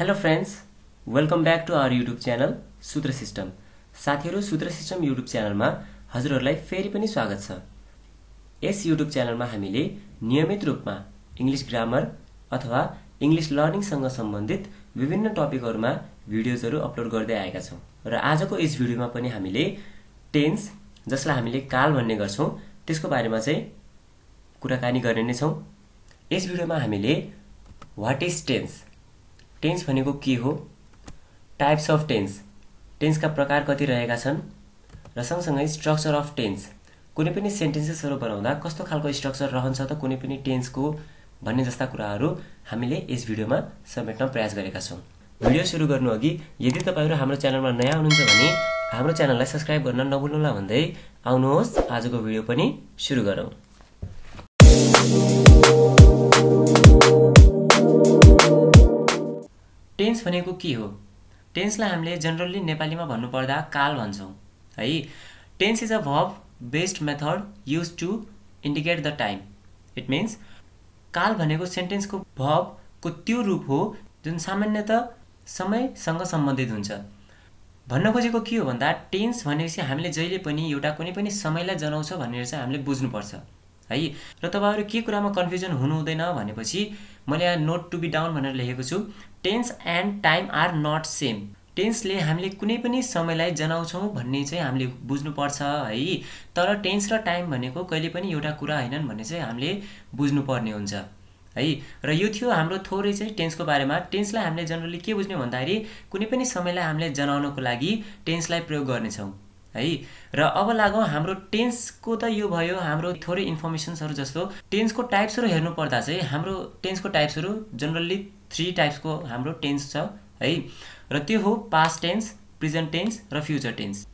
Hello friends welcome back to our YouTube channel Sutra System साथीहरू Sutra system YouTube च्यानलमा हजुरहरूलाई फेरि पनि स्वागत छ। यस युट्युब च्यानलमा हामीले नियमित रूपमा इङ्ग्लिस ग्रामर अथवा इङ्ग्लिस लर्निङसँग सम्बन्धित विभिन्न टपिकहरूमा भिडियोजहरू अपलोड गर्दै आएका छौँ। र आजको यस भिडियोमा पनि हामीले टेन्स जसलाई हामीले काल भन्ने गर्छौँ त्यसको बारेमा चाहिँ कुराकानी गर्ने नै छौँ। यस भिडियोमा हामीले वाट इज टेन्स टेन्स भनेको के हो? टाइप्स अफ टेन्स टेन्सका प्रकार कति रहेका छन्? र सँगसँगै स्ट्रक्चर अफ टेन्स कुनै पनि सेन्टेन्सेसहरू बनाउँदा कस्तो खालको स्ट्रक्चर रहन्छ त कुनै पनि टेन्सको भन्ने जस्ता कुराहरू हामीले यस भिडियोमा समेट्न प्रयास गरेका छौँ। भिडियो सुरु गर्नु अघि यदि तपाईँहरू हाम्रो च्यानलमा नयाँ हुनुहुन्छ भने हाम्रो च्यानललाई सब्सक्राइब गर्न नभुल्नुहोला भन्दै आउनुहोस्। आजको भिडियो पनि सुरु गरौँ। टेन्स भनेको के हो? टेन्सलाई हामीले जनरल्ली नेपालीमा भन्नुपर्दा काल भन्छौँ है? Tense is a verb based method used to indicate the time. It means काल भनेको सेन्टेन्सको भबको त्यो रूप हो जुन सामान्यत समयसँग सम्बन्धित हुन्छ। भन्न खोजेको के हो भन्दा टेन्स भनेपछि हामीले जहिले पनि एउटा कुनै पनि समयलाई जनाउँछ भनेर चाहिँ हामीले बुझ्नुपर्छ है? र तपाईँहरू के कुरामा कन्फ्युजन हुनु हुँदैन भनेपछि मैले यहाँ नोट टु बी डाउन भनेर लेखेको छु। Tense and time are not same. टेन्सले हामीले कुनै पनि समयलाई जनाउँछौँ भन्ने चाहिँ हामीले बुझ्नुपर्छ है। तर टेन्स र टाइम भनेको कहिले पनि एउटा कुरा होइनन् भन्ने चाहिँ हामीले बुझ्नुपर्ने हुन्छ है। र यो थियो हाम्रो थोरै चाहिँ टेन्सको बारेमा। टेन्सलाई हामीले जनरली के बुझ्ने भन्दाखेरि कुनै पनि समयलाई हामीले जनाउनको लागि टेन्सलाई प्रयोग गर्नेछौँ है। र अब लागौँ हाम्रो टेन्सको त यो भयो हाम्रो थोरै इन्फर्मेसन्सहरू जस्तो। टेन्सको टाइप्सहरू हेर्नु पर्दा चाहिँ हाम्रो टेन्सको टाइप्सहरू जनरल्ली थ्री टाइप्सको हाम्रो टेन्स छ है? र त्यो हो पास्ट टेन्स प्रेजेन्ट टेन्स र future tense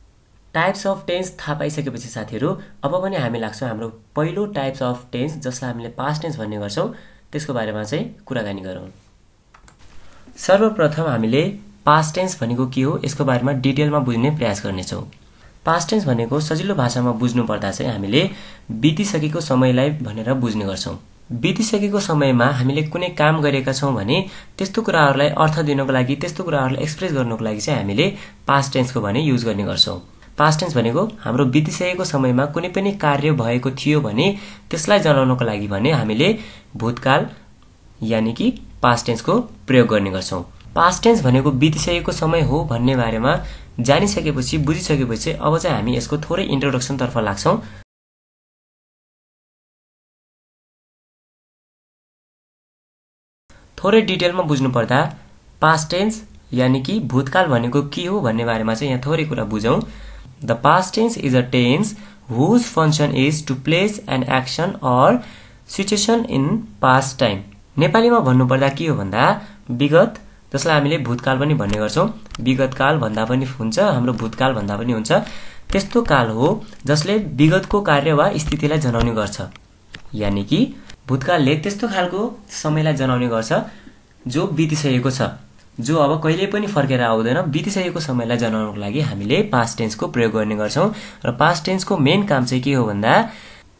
types of tense थाहा पाइसकेपछि साथीहरू अब पनि हामी लाग्छौँ हाम्रो पहिलो टाइप्स अफ टेन्स जसलाई हामीले पास्ट टेन्स भन्ने गर्छौँ त्यसको बारेमा चाहिँ कुराकानी गरौँ। सर्वप्रथम हामीले पास्ट टेन्स भनेको के हो यसको बारेमा डिटेलमा बुझ्ने प्रयास गर्नेछौँ। पास्ट टेन्स भनेको सजिलो भाषामा बुझ्नु पर्दा चाहिँ हामीले बितिसकेको समयलाई भनेर बुझ्ने गर्छौँ। बितिसकेको समयमा हामीले कुनै काम गरेका छौँ भने त्यस्तो कुराहरूलाई अर्थ दिनको लागि त्यस्तो कुराहरूलाई एक्सप्रेस गर्नको लागि चाहिँ हामीले पास्ट टेन्सको भने युज गर्ने गर्छौँ। पास्ट टेन्स भनेको हाम्रो बितिसकेको समयमा कुनै पनि कार्य भएको थियो भने त्यसलाई जनाउनको लागि भने हामीले भूतकाल यानि कि पास्ट टेन्सको प्रयोग गर्ने गर्छौँ। पास्ट टेन्स भनेको बितिसकेको समय हो भन्ने बारेमा जानिसकेपछि बुझिसकेपछि अब चाहिँ हामी यसको थोरै इन्ट्रोडक्सनतर्फ लाग्छौँ। थोरै डिटेलमा बुझ्नुपर्दा पास्ट टेन्स यानि कि भूतकाल भनेको के हो भन्ने बारेमा चाहिँ यहाँ थोरै कुरा बुझौँ। The past tense is a tense whose function is to place an action or situation in past time नेपालीमा भन्नुपर्दा के हो भन्दा विगत जसलाई हामीले भूतकाल पनि भन्ने गर्छौँ। विगतकाल भन्दा पनि हुन्छ हाम्रो भूतकाल भन्दा पनि हुन्छ। त्यस्तो काल हो जसले विगतको कार्य वा स्थितिलाई जनाउने गर्छ। यानि कि भूतकालले त्यस्तो खालको समयलाई जनाउने गर्छ जो बितिसकेको छ। जो अब कहिले पनि फर्केर आउँदैन बितिसकेको समयलाई जनाउनको लागि हामीले पास्ट टेन्सको प्रयोग गर्ने गर्छौँ। र पास्ट टेन्सको मेन काम चाहिँ के हो भन्दा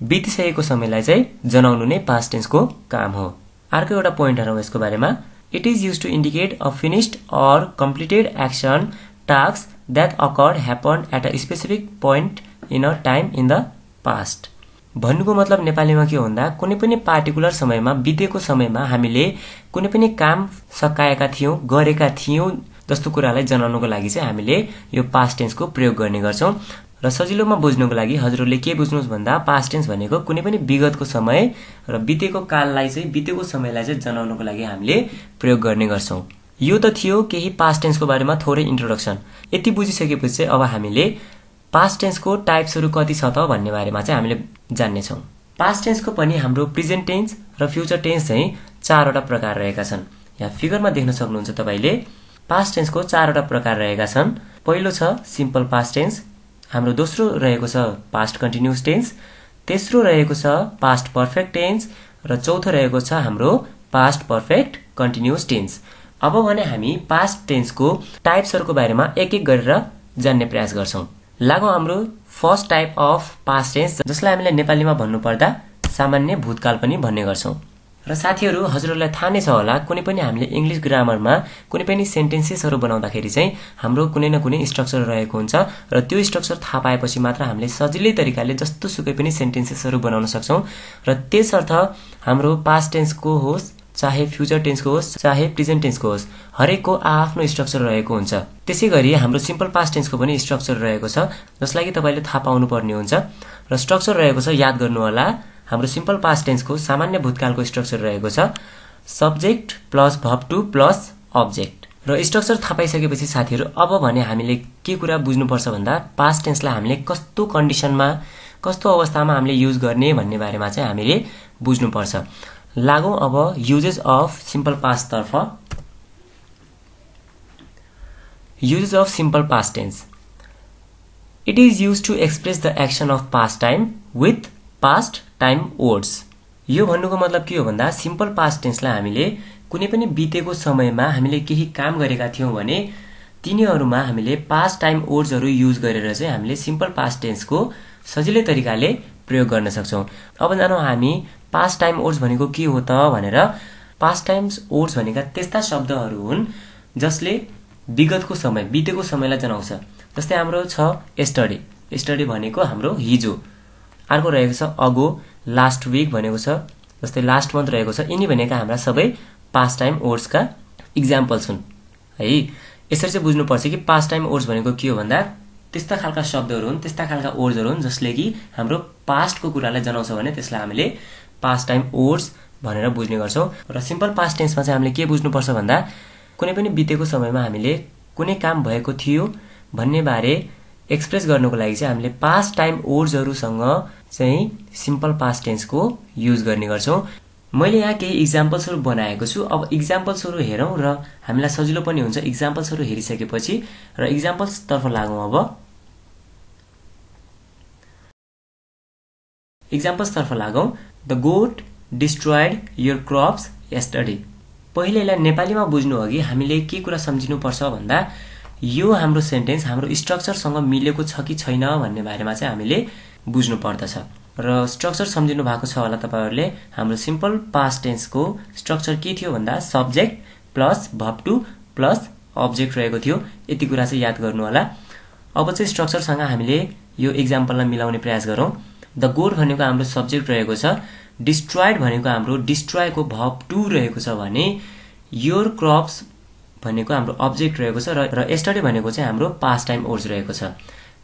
बितिसकेको समयलाई चाहिँ जनाउनु नै पास्ट टेन्सको काम हो। अर्को एउटा पोइन्ट हेरौँ यसको बारेमा। It is used to indicate a finished or completed action, task that occurred, happened at a specific point in a time in the past. भन्नुको मतलब नेपालीमा के भन्दा कुनै पनि पार्टिकुलर समयमा बितेको समयमा हामीले कुनै पनि काम सकाएका थियौँ गरेका थियौँ जस्तो कुरालाई जनाउनुको लागि चाहिँ हामीले यो पास्ट टेन्सको प्रयोग गर्ने गर्छौँ। र सजिलोमा बुझ्नुको लागि हजुरहरूले के बुझ्नुहोस् भन्दा पास्ट टेन्स भनेको कुनै पनि विगतको समय र बितेको काललाई चाहिँ बितेको समयलाई चाहिँ जनाउनको लागि हामीले प्रयोग गर्ने गर्छौँ। यो त थियो केही पास्ट टेन्सको बारेमा थोरै इन्ट्रोडक्सन यति बुझिसकेपछि चाहिँ अब हामीले पास्ट टेन्सको टाइप्सहरू कति छ त भन्ने बारेमा चाहिँ हामीले जान्नेछौँ। पास्ट टेन्सको पनि हाम्रो प्रेजेन्ट टेन्स र फ्युचर टेन्स चाहिँ चारवटा प्रकार रहेका छन्। यहाँ फिगरमा देख्न सक्नुहुन्छ तपाईँले पास्ट टेन्सको चारवटा प्रकार रहेका छन्। पहिलो छ सिम्पल पास्ट टेन्स हाम्रो दोस्रो रहेको छ पास्ट कन्टिन्युस टेन्स तेस्रो रहेको छ पास्ट पर्फेक्ट टेन्स र चौथो रहेको छ हाम्रो पास्ट पर्फेक्ट कन्टिन्युस टेन्स अब भने हामी पास्ट टेन्सको टाइप्सहरूको बारेमा एक एक गरेर जान्ने प्रयास गर्छौँ। लागौँ हाम्रो first type of past tense जसलाई हामीले नेपालीमा भन्नुपर्दा सामान्य भूतकाल पनि भन्ने गर्छौँ। र साथीहरू हजुरहरूलाई थाहा नै छ होला कुनै पनि हामीले इङ्ग्लिस ग्रामरमा कुनै पनि सेन्टेन्सेसहरू बनाउँदाखेरि चाहिँ हाम्रो कुनै न कुनै स्ट्रक्चर रहेको हुन्छ र त्यो स्ट्रक्चर थाहा पाएपछि मात्र हामीले सजिलै तरिकाले जस्तो सुकै पनि सेन्टेन्सेसहरू बनाउन सक्छौँ। र त्यसर्थ हाम्रो पास्ट टेन्सको होस् चाहे फ्युचर टेन्सको होस् चाहे प्रेजेन्ट टेन्सको होस् हरेकको आफ्नो स्ट्रक्चर रहेको हुन्छ। त्यसै गरी हाम्रो सिम्पल पास्ट टेन्सको पनि स्ट्रक्चर रहेको छ जसलाई कि तपाईँले थाहा पाउनुपर्ने हुन्छ। र स्ट्रक्चर रहेको छ याद गर्नु होला हाम्रो सिम्पल पास्ट टेन्सको सामान्य भूतकालको स्ट्रक्चर रहेको छ। Subject plus verb two plus object र स्ट्रक्चर थाहा पाइसकेपछि साथीहरू अब भने हामीले के कुरा बुझ्नुपर्छ भन्दा पास्ट टेन्सलाई हामीले कस्तो कन्डिसनमा कस्तो अवस्थामा हामीले युज गर्ने भन्ने बारेमा चाहिँ हामीले बुझ्नुपर्छ। लागौँ अब uses of simple पास्टतर्फ uses of simple past tense it is used to express the action of past time with past time words यो भन्नुको मतलब के हो भन्दा सिम्पल पास्ट टेन्सलाई हामीले कुनै पनि बितेको समयमा हामीले केही काम गरेका थियौँ भने तिनीहरूमा हामीले पास्ट टाइम वर्ड्सहरू युज गरेर चाहिँ हामीले सिम्पल पास्ट टेन्सको सजिलै तरिकाले प्रयोग गर्न सक्छौँ। अब जानु हामी पास्ट टाइम वर्ड्स भनेको के हो त भनेर पास्ट टाइम्स वर्ड्स भनेका त्यस्ता शब्दहरू हुन् जसले विगतको समय बितेको समयलाई जनाउँछ। जस्तै हाम्रो छ एस्टडे एस्टडे भनेको हाम्रो हिजो। अर्को रहेको छ अगो लास्ट विक भनेको छ जस्तै लास्ट मन्थ रहेको छ। यिनी भनेका हाम्रा सबै पास्ट टाइम वर्ड्सका इक्जाम्पल्स हुन्। है यसरी चाहिँ बुझ्नुपर्छ कि पास्ट टाइम वर्ड्स भनेको के हो भन्दा त्यस्ता खालका शब्दहरू हुन् त्यस्ता खालका वर्ड्सहरू हुन् जसले कि हाम्रो पास्टको कुरालाई जनाउँछ भने त्यसलाई हामीले पास्ट टाइम वर्ड्स भनेर बुझ्ने गर्छौँ। र सिम्पल पास्ट टेन्समा चाहिँ हामीले के बुझ्नुपर्छ भन्दा कुनै पनि बितेको समयमा हामीले कुनै काम भएको थियो भन्ने बारे एक्सप्रेस गर्नुको लागि चाहिँ हामीले पास्ट टाइम वर्ड्सहरूसँग चाहिँ सिम्पल पास्ट टेन्सको युज गर्ने गर्छौँ। मैले यहाँ केही इक्जाम्पल्सहरू बनाएको छु। अब इक्जाम्पल्सहरू हेरौँ र हामीलाई सजिलो पनि हुन्छ इक्जाम्पल्सहरू हेरिसकेपछि। र इक्जाम्पल्सतर्फ लागौँ अब। इक्जाम्पल्सतर्फ लागौँ। The goat destroyed your crops yesterday पहिले यसलाई नेपालीमा बुझ्नु अघि हामीले के कुरा सम्झिनुपर्छ भन्दा यो हाम्रो सेन्टेन्स हाम्रो स्ट्रक्चरसँग मिलेको छ कि छैन भन्ने बारेमा चाहिँ हामीले बुझ्नु पर्दछ। र स्ट्रक्चर सम्झिनु भएको छ होला तपाईँहरूले हाम्रो सिम्पल पास्ट टेन्सको स्ट्रक्चर के थियो भन्दा subject plus verb two plus object रहेको थियो। यति कुरा चाहिँ याद गर्नु होला। अब चाहिँ स्ट्रक्चरसँग हामीले यो इक्जाम्पललाई मिलाउने प्रयास गरौँ। द गोड भनेको हाम्रो सब्जेक्ट रहेको छ डिस्ट्रोइड भनेको हाम्रो डिस्ट्रोयको भब टु रहेको छ भने योर क्रप्स भनेको हाम्रो अब्जेक्ट रहेको छ र एस्टडे भनेको चाहिँ हाम्रो पास्ट टाइम ओर्स रहेको छ।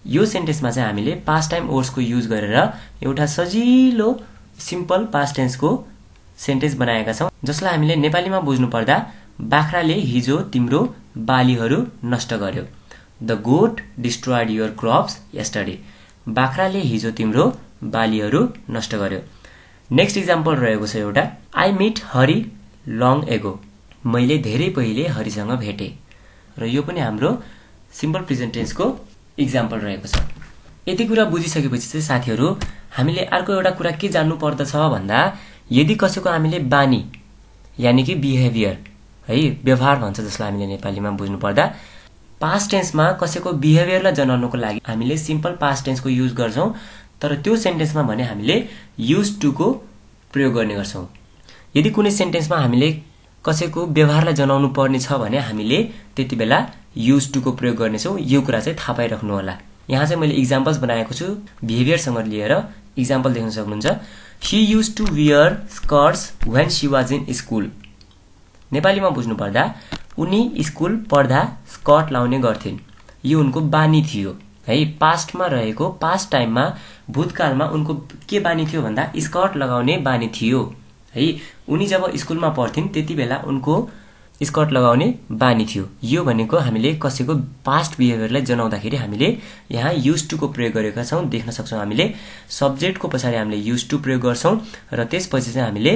यो सेन्टेन्समा चाहिँ हामीले पास्ट टाइम ओर्सको युज गरेर एउटा सजिलो सिम्पल पास्ट टेन्सको सेन्टेन्स बनाएका छौँ जसलाई हामीले नेपालीमा बुझ्नु पर्दा बाख्राले हिजो तिम्रो बालीहरू नष्ट गर्यो। The goat destroyed your crops yesterday बाख्राले हिजो तिम्रो बालीहरू नष्ट गर्यो। नेक्स्ट इक्जाम्पल रहेको छ एउटा। आई मिट हरि लङ एगो मैले धेरै पहिले हरिसँग भेटेँ। र यो पनि हाम्रो सिम्पल प्रेजेन्टेन्सको इक्जाम्पल रहेको छ। यति कुरा बुझिसकेपछि चाहिँ साथीहरू हामीले अर्को एउटा कुरा के जान्नु पर्दछ भन्दा यदि कसैको हामीले बानी यानि कि बिहेभियर है व्यवहार भन्छ जसलाई हामीले नेपालीमा बुझ्नु पर्दा पास्ट टेन्समा कसैको बिहेभियरलाई जनाउनुको लागि हामीले सिम्पल पास्ट टेन्सको युज गर्छौँ। तर त्यो सेन्टेन्समा भने हामीले युज टुको प्रयोग गर्ने गर्छौँ। यदि कुनै सेन्टेन्समा हामीले कसैको व्यवहारलाई जनाउनु पर्ने छ भने हामीले त्यति बेला युज टुको प्रयोग गर्नेछौँ। यो कुरा चाहिँ थाहा पाइराख्नु होला। यहाँ चाहिँ मैले इक्जाम्पल्स बनाएको छु। बिहेभियरसँग लिएर इक्जाम्पल देख्न सक्नुहुन्छ। She used to wear skirts when she was in school नेपालीमा बुझ्नु पर्दा उनी स्कुल पढ्दा स्कर्ट लाउने गर्थिन्। यो उनको बानी थियो। है पास्टमा रहेको पास्ट टाइममा भूतकालमा उनको के बानी थियो भन्दा स्कर्ट लगाउने बानी थियो। है उनी जब स्कुलमा पढ्थिन् त्यति बेला उनको स्कर्ट लगाउने बानी थियो। यो भनेको हामीले कसैको पास्ट बिहेभियरलाई जनाउँदाखेरि हामीले यहाँ युज टुको प्रयोग गरेका छौँ देख्न सक्छौँ हामीले। सब्जेक्टको पछाडि हामीले युज टु प्रयोग गर्छौँ र त्यसपछि चाहिँ हामीले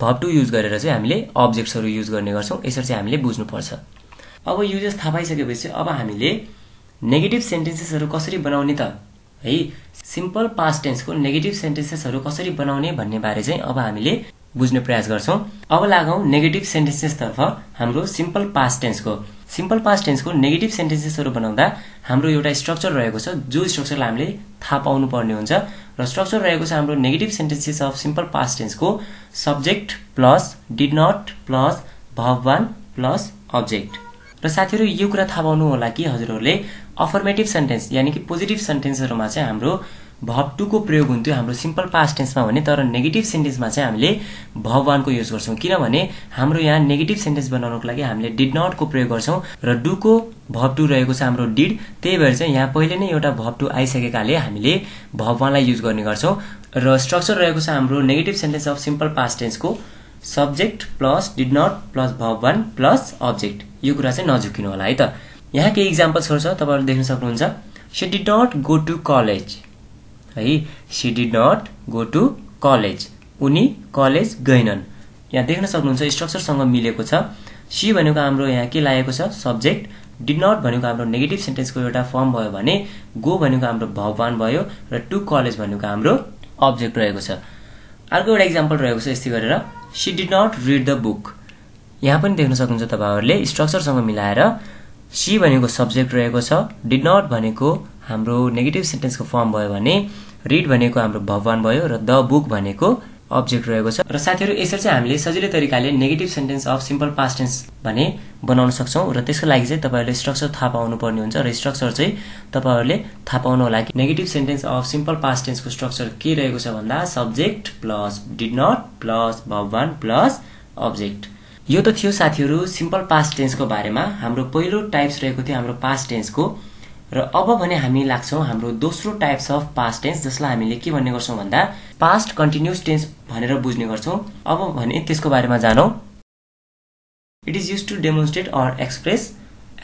भब टु युज गरेर चाहिँ हामीले अब्जेक्ट्सहरू युज गर्ने गर्छौँ यसरी चाहिँ हामीले बुझ्नुपर्छ। अब युजेस थाहा पाइसकेपछि अब हामीले नेगेटिभ सेन्टेन्सेसहरू कसरी बनाउने त? है सिम्पल पास्ट टेन्सको नेगेटिभ सेन्टेन्सेसहरू कसरी बनाउने भन्ने बारे चाहिँ अब हामीले बुझ्ने प्रयास गर्छौँ। अब लागौँ नेगेटिभ सेन्टेन्सेसतर्फ हाम्रो सिम्पल पास्ट टेन्सको सिम्पल पास्ट टेन्सको नेगेटिभ सेन्टेन्सेसहरू बनाउँदा हाम्रो एउटा स्ट्रक्चर रहेको छ जो स्ट्रक्चरलाई हामीले थाहा पाउनु पर्ने हुन्छ। र स्ट्रक्चर रहेको छ हाम्रो negative sentences of simple past टेन्सको subject plus did not plus भव वान प्लस अब्जेक्ट र साथीहरू यो कुरा थाहा पाउनु होला कि हजुरहरूले? अफर्मेटिभ सेन्टेन्स यानि कि पोजिटिभ सेन्टेन्सहरूमा चाहिँ हाम्रो भब टूको प्रयोग हुन्थ्यो हाम्रो सिम्पल पास्ट टेन्समा भने तर नेगेटिभ सेन्टेन्समा चाहिँ हामीले भब वानको युज गर्छौँ। किनभने हाम्रो यहाँ नेगेटिभ सेन्टेन्स बनाउनको लागि हामीले डिड नटको प्रयोग गर्छौँ र डुको भब टू रहेको छ हाम्रो डिड। त्यही भएर चाहिँ यहाँ पहिले नै एउटा भब टू आइसकेकाले हामीले भब वानलाई युज गर्ने गर्छौँ र स्ट्रक्चर रहेको छ हाम्रो negative sentence of simple past टेन्सको subject plus did not plus verb one plus object. यो कुरा चाहिँ नझुकिनु होला है त? यहाँ केही इक्जाम्पल्सहरू छ तपाईँहरूले देख्न सक्नुहुन्छ। She did not go to college है? She did not go to college उनी कलेज गएनन्। यहाँ देख्न सक्नुहुन्छ स्ट्रक्चरसँग मिलेको छ। सी भनेको हाम्रो यहाँ के लागेको छ? सब्जेक्ट डिड नट भनेको हाम्रो नेगेटिभ सेन्टेन्सको एउटा फर्म भयो भने गो भनेको हाम्रो भगवान भयो र टु कलेज भनेको हाम्रो अब्जेक्ट रहेको छ। अर्को एउटा इक्जाम्पल रहेको छ यस्तै गरेर। She did not read the book यहाँ पनि देख्न सक्नुहुन्छ तपाईँहरूले स्ट्रक्चरसँग मिलाएर सी भनेको सब्जेक्ट रहेको छ डिड नट भनेको हाम्रो नेगेटिभ सेन्टेन्सको फर्म भयो भने रिड भनेको हाम्रो भगवान भयो र द बुक भनेको अब्जेक्ट रहेको छ। र साथीहरू यसरी चाहिँ हामीले सजिलै तरिकाले negative sentence of simple past tense भने बनाउन सक्छौँ र त्यसको लागि चाहिँ तपाईँहरूले स्ट्रक्चर थाहा पाउनु पर्ने हुन्छ र स्ट्रक्चर चाहिँ तपाईँहरूले थाहा पाउनु होला कि negative sentence of simple past टेन्सको structure के रहेको छ भन्दा subject plus did not plus भगवान प्लस अब्जेक्ट यो त थियो साथीहरू सिम्पल पास्ट टेन्सको बारेमा। हाम्रो पहिलो टाइप्स रहेको थियो हाम्रो पास्ट टेन्सको र अब भने हामी लाग्छौँ हाम्रो दोस्रो टाइप्स अफ पास्ट टेन्स जसलाई हामीले के भन्ने गर्छौँ भन्दा पास्ट कन्टिन्युस टेन्स भनेर बुझ्ने गर्छौँ। अब भने त्यसको बारेमा जानौँ। It is use to demonstrate or express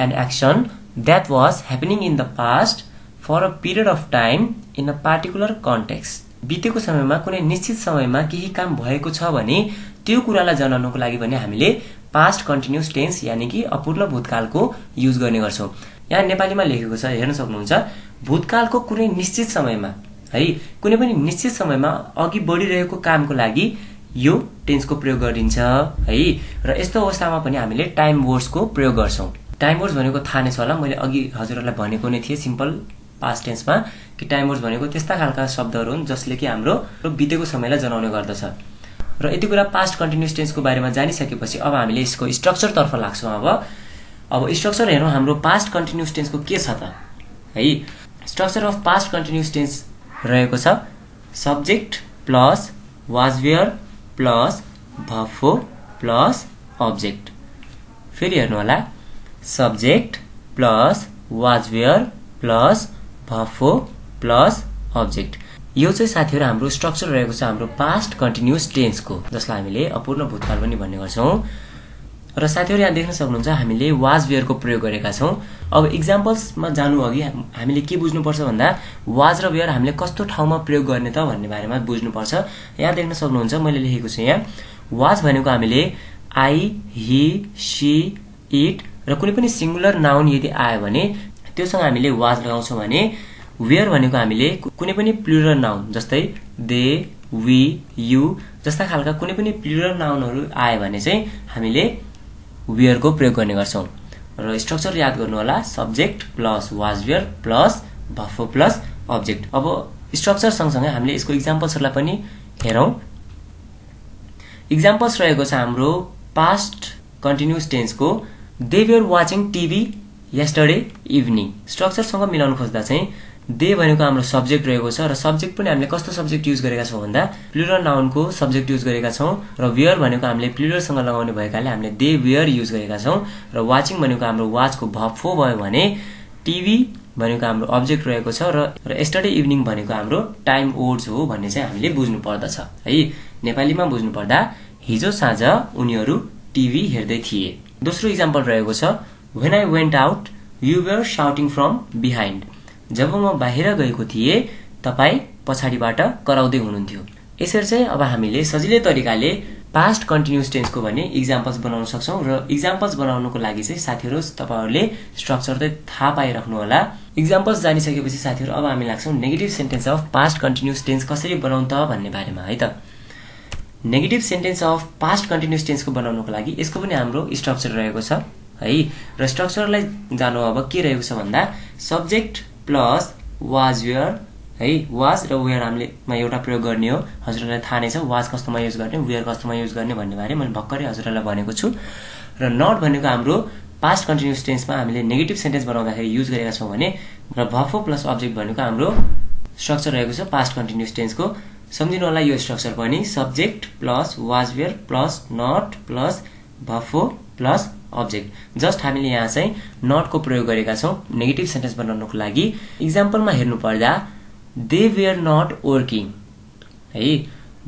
an action that was happening in the past for a period of time in a particular context बितेको समयमा कुनै निश्चित समयमा केही काम भएको छ भने त्यो कुरालाई जनाउनको लागि भने हामीले पास्ट कन्टिन्युस टेन्स यानि कि अपूर्ण भूतकालको युज गर्ने गर्छौँ। यहाँ नेपालीमा लेखेको छ हेर्न सक्नुहुन्छ भूतकालको कुनै निश्चित समयमा है कुनै पनि निश्चित समयमा अघि बढिरहेको कामको लागि यो टेन्सको प्रयोग गरिन्छ है। र यस्तो अवस्थामा पनि हामीले टाइम वर्ड्सको प्रयोग गर्छौँ। टाइम वर्ड्स भनेको थाहा नै छ होला मैले अघि हजुरहरूलाई भनेको नै थिएँ सिम्पल पास्ट टेन्समा कि टाइम वर्ड्स भनेको त्यस्ता खालका शब्दहरू हुन् जसले कि हाम्रो बितेको समयलाई जनाउने गर्दछ। र यति कुरा पास्ट कन्टिन्युस टेन्सको बारेमा जानिसकेपछि अब हामीले यसको स्ट्रक्चरतर्फ लाग्छौँ अब। अब स्ट्रक्चर हेरौँ हाम्रो पास्ट कन्टिन्युस टेन्सको के छ त? है? Structure of past continuous tense रहेको छ subject plus was were plus V four plus object फेरि हेर्नु होला subject plus was were plus V four plus object यो चाहिँ साथीहरू हाम्रो स्ट्रक्चर रहेको छ हाम्रो पास्ट कन्टिन्युस टेन्सको जसलाई हामीले अपूर्ण भूतकाल पनि भन्ने गर्छौँ। र साथीहरू यहाँ देख्न सक्नुहुन्छ हामीले वाज वेयरको प्रयोग गरेका छौँ। अब इक्जाम्पल्समा जानु अघि हामीले के बुझ्नुपर्छ भन्दा वाज र वेयर हामीले कस्तो ठाउँमा प्रयोग गर्ने त भन्ने बारेमा बुझ्नुपर्छ। यहाँ देख्न सक्नुहुन्छ मैले लेखेको छु यहाँ। वाज भनेको हामीले आई हि सी इट र कुनै पनि सिङ्गुलर नाउन यदि आयो भने त्योसँग हामीले वाज लगाउँछौँ भने वेयर भनेको हामीले कुनै पनि प्लुरल नाउन जस्तै दे वी यु जस्ता खालका कुनै पनि प्लुरल नाउनहरू आयो भने चाहिँ हामीले वेयरको प्रयोग गर्ने गर्छौँ। र स्ट्रक्चर याद गर्नु होला subject plus was were plus V four plus object. अब स्ट्रक्चर सँगसँगै हामीले यसको इक्जाम्पल्सहरूलाई पनि हेरौँ। इक्जाम्पल्स रहेको छ हाम्रो past continuous टेन्सको they were watching TV yesterday evening स्ट्रक्चरसँग मिलाउनु खोज्दा चाहिँ दे भनेको हाम्रो सब्जेक्ट रहेको छ र सब्जेक्ट पनि हामीले कस्तो सब्जेक्ट युज गरेका छौँ भन्दा प्लुरल नाउनको सब्जेक्ट युज गरेका छौँ र वियर भनेको हामीले प्लुरलसँग लगाउने भएकाले हामीले दे वियर युज गरेका छौँ र वाचिङ भनेको हाम्रो वाचको भफो भयो भने टिभी भनेको हाम्रो अब्जेक्ट रहेको छ र एस्टरडे इभिनिङ भनेको हाम्रो टाइम ओड्स हो भन्ने चाहिँ हामीले बुझ्नु पर्दछ। है नेपालीमा बुझ्नु पर्दा हिजो साँझ उनीहरू टिभी हेर्दै थिए। दोस्रो इक्जाम्पल रहेको छ when I went out you were shouting from behind जब म बाहिर गएको थिएँ तपाईँ पछाडिबाट कराउँदै हुनुहुन्थ्यो। यसरी चाहिँ अब हामीले सजिलै तरिकाले पास्ट कन्टिन्युस टेन्सको भने इक्जाम्पल्स बनाउन सक्छौँ र इक्जाम्पल्स बनाउनुको लागि चाहिँ साथीहरू तपाईँहरूले स्ट्रक्चर चाहिँ थाहा पाइराख्नु होला। इक्जाम्पल्स जानिसकेपछि साथीहरू अब हामी लाग्छौँ negative sentence of past continuous tense कसरी बनाउनु त भन्ने बारेमा है त? Negative sentence of past continuous टेन्सको बनाउनुको लागि यसको पनि हाम्रो स्ट्रक्चर रहेको छ है? र स्ट्रक्चरलाई जानु अब के रहेको छ भन्दा सब्जेक्ट प्लस वाज वेयर है? वाज र वेयर हामीलेमा एउटा प्रयोग गर्ने हो। हजुरहरूलाई थाहा नै छ वाज कस्तोमा युज गर्ने वेयर कस्तोमा युज गर्ने भन्ने बारे मैले भर्खरै हजुरहरूलाई भनेको छु। र नट भनेको हाम्रो पास्ट कन्टिन्युस टेन्समा हामीले नेगेटिभ सेन्टेन्स बनाउँदाखेरि युज गरेका छौँ भने र भफो प्लस अब्जेक्ट भनेको हाम्रो स्ट्रक्चर रहेको छ पास्ट कन्टिन्युस टेन्सको सम्झिनु होला यो स्ट्रक्चर पनि subject plus was were plus not plus V four plus object just हामीले यहाँ चाहिँ नटको प्रयोग गरेका छौँ नेगेटिभ सेन्टेन्स बनाउनको लागि। इक्जाम्पलमा हेर्नु पर्दा दे वेयर नट वर्किङ है?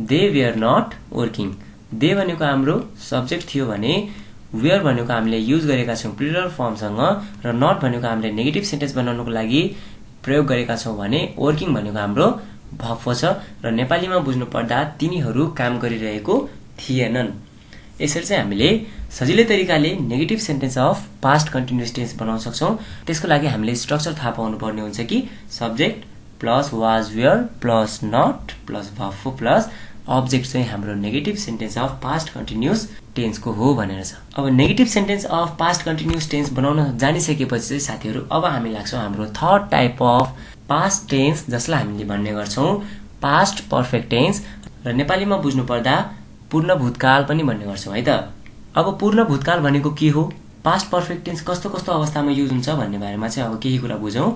They were not working they भनेको हाम्रो सब्जेक्ट थियो भने वेयर भनेको हामीले युज गरेका छौँ प्रिलर फर्मसँग र नट भनेको हामीले नेगेटिभ सेन्टेन्स बनाउनुको लागि प्रयोग गरेका छौँ भने वर्किङ भनेको हाम्रो भफो छ र नेपालीमा बुझ्नु पर्दा तिनीहरू काम गरिरहेको थिएनन्। यसरी चाहिँ हामीले सजिलै तरिकाले negative sentence of past continuous tense बनाउन सक्छौँ। त्यसको लागि हामीले स्ट्रक्चर थाहा पाउनु पर्ने हुन्छ कि subject plus was were plus not plus V four plus object चाहिँ हाम्रो negative sentence of past continuous टेन्सको हो भनेर छ। अब negative sentence of past continuous tense बनाउन जानिसकेपछि चाहिँ साथीहरू अब हामी लाग्छौँ हाम्रो third type of past tense जसलाई हामीले भन्ने गर्छौँ। पास्ट पर्फेक्ट टेन्स र नेपालीमा बुझ्नु पर्दा पूर्ण भूतकाल पनि भन्ने गर्छौँ है त? अब पूर्ण भूतकाल भनेको के हो? पास्ट पर्फेक्ट टेन्स कस्तो कस्तो अवस्थामा युज हुन्छ भन्ने बारेमा चाहिँ अब केही कुरा बुझौँ।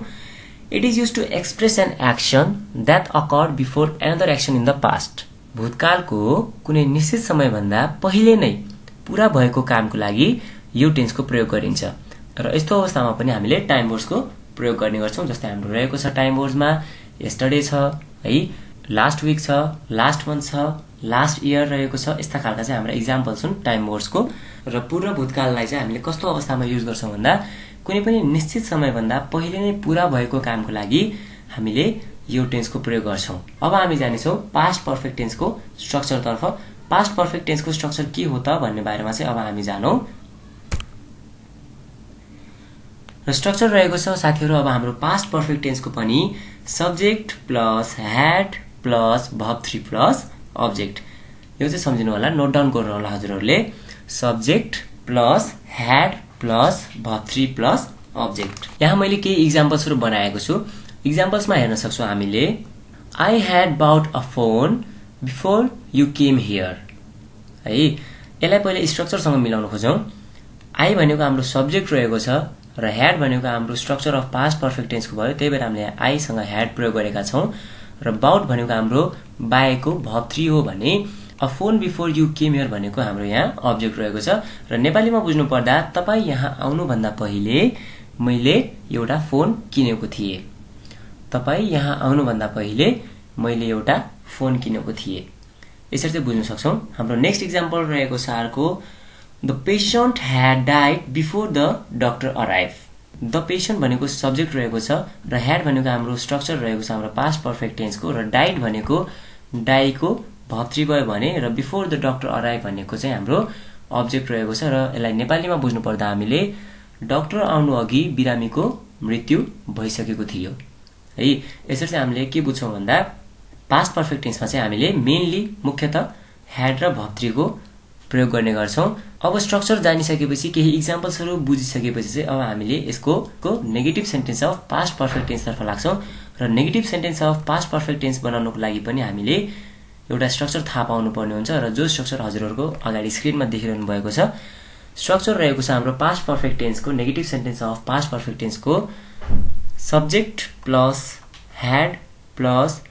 It is use to express an action that occurred before another action in the past भूतकालको कुनै निश्चित समयभन्दा पहिले नै पुरा भएको कामको लागि यो टेन्सको प्रयोग गरिन्छ। र यस्तो अवस्थामा पनि हामीले टाइम बोर्ड्सको प्रयोग गर्ने गर्छौँ जस्तै हाम्रो रहेको छ टाइम बोर्ड्समा यस्टरडे छ है लास्ट विक छ लास्ट मन्थ छ लास्ट इयर रहेको छ यस्ता खालका चाहिँ हाम्रा इक्जाम्पल्स हुन् टाइम बोर्ड्सको र पूर्ण भूतकाललाई चाहिँ हामीले कस्तो अवस्थामा युज गर्छौँ भन्दा कुनै पनि निश्चित समयभन्दा पहिले नै पुरा भएको कामको लागि हामीले यो टेन्सको प्रयोग गर्छौँ। अब हामी जानेछौँ पास्ट पर्फेक्ट टेन्सको स्ट्रक्चरतर्फ पास्ट पर्फेक्ट टेन्सको स्ट्रक्चर के हो त भन्ने बारेमा चाहिँ अब हामी जानौँ। र स्ट्रक्चर रहेको छ साथीहरू अब हाम्रो पास्ट पर्फेक्ट टेन्सको पनि subject plus had plus verb three plus object यो चाहिँ सम्झिनु होला नोट डाउन गर्नु होला हजुरहरूले। Subject plus had plus verb three plus object यहाँ मैले केही इक्जाम्पल्सहरू बनाएको छु। इक्जाम्पल्समा हेर्न सक्छौँ हामीले। I had bought a phone before you came here है? यसलाई पहिले स्ट्रक्चरसँग मिलाउन खोजौँ। आई भनेको हाम्रो सब्जेक्ट रहेको छ र ह्याड भनेको हाम्रो स्ट्रक्चर अफ पास्ट पर्फेक्ट टेन्सको भयो। त्यही भएर हामीले आईसँग ह्याड प्रयोग गरेका छौँ। र बाउट भनेको हाम्रो बाएको भब थ्री हो भने a phone before you came here भनेको हाम्रो यहाँ अब्जेक्ट रहेको छ। र नेपालीमा बुझ्नु पर्दा तपाईँ यहाँ आउनुभन्दा पहिले मैले एउटा फोन किनेको थिएँ। तपाईँ यहाँ आउनुभन्दा पहिले मैले एउटा फोन किनेको थिएँ। यसरी चाहिँ बुझ्न सक्छौँ। हाम्रो नेक्स्ट इक्जाम्पल रहेको छ अर्को the patient had died before the doctor arrive the patient भनेको सब्जेक्ट रहेको छ र ह्याड भनेको हाम्रो स्ट्रक्चर रहेको छ हाम्रो पास्ट पर्फेक्ट टेन्सको र डाइड भनेको डाइको भत्री भयो भने र बिफोर द डक्टर अराइभ भनेको चाहिँ हाम्रो अब्जेक्ट रहेको छ र यसलाई नेपालीमा बुझ्नु पर्दा हामीले डक्टर आउनु अघि बिरामीको मृत्यु भइसकेको थियो। है यसरी चाहिँ हामीले के बुझ्छौँ भन्दा पास्ट पर्फेक्ट टेन्समा चाहिँ हामीले मेनली मुख्यत ह्याड र भत्रीको प्रयोग गर्ने गर्छौँ। अब स्ट्रक्चर जानिसकेपछि केही इक्जाम्पल्सहरू बुझिसकेपछि चाहिँ अब हामीले यसको को negative sentence of past perfect टेन्सतर्फ लाग्छौँ र negative sentence of past perfect tense बनाउनुको लागि पनि हामीले एउटा स्ट्रक्चर थाहा पाउनु पर्ने हुन्छ र जो स्ट्रक्चर हजुरहरूको अगाडि स्क्रिनमा देखिरहनु भएको छ स्ट्रक्चर रहेको छ हाम्रो past perfect टेन्सको negative sentence of past perfect टेन्सको subject plus had plus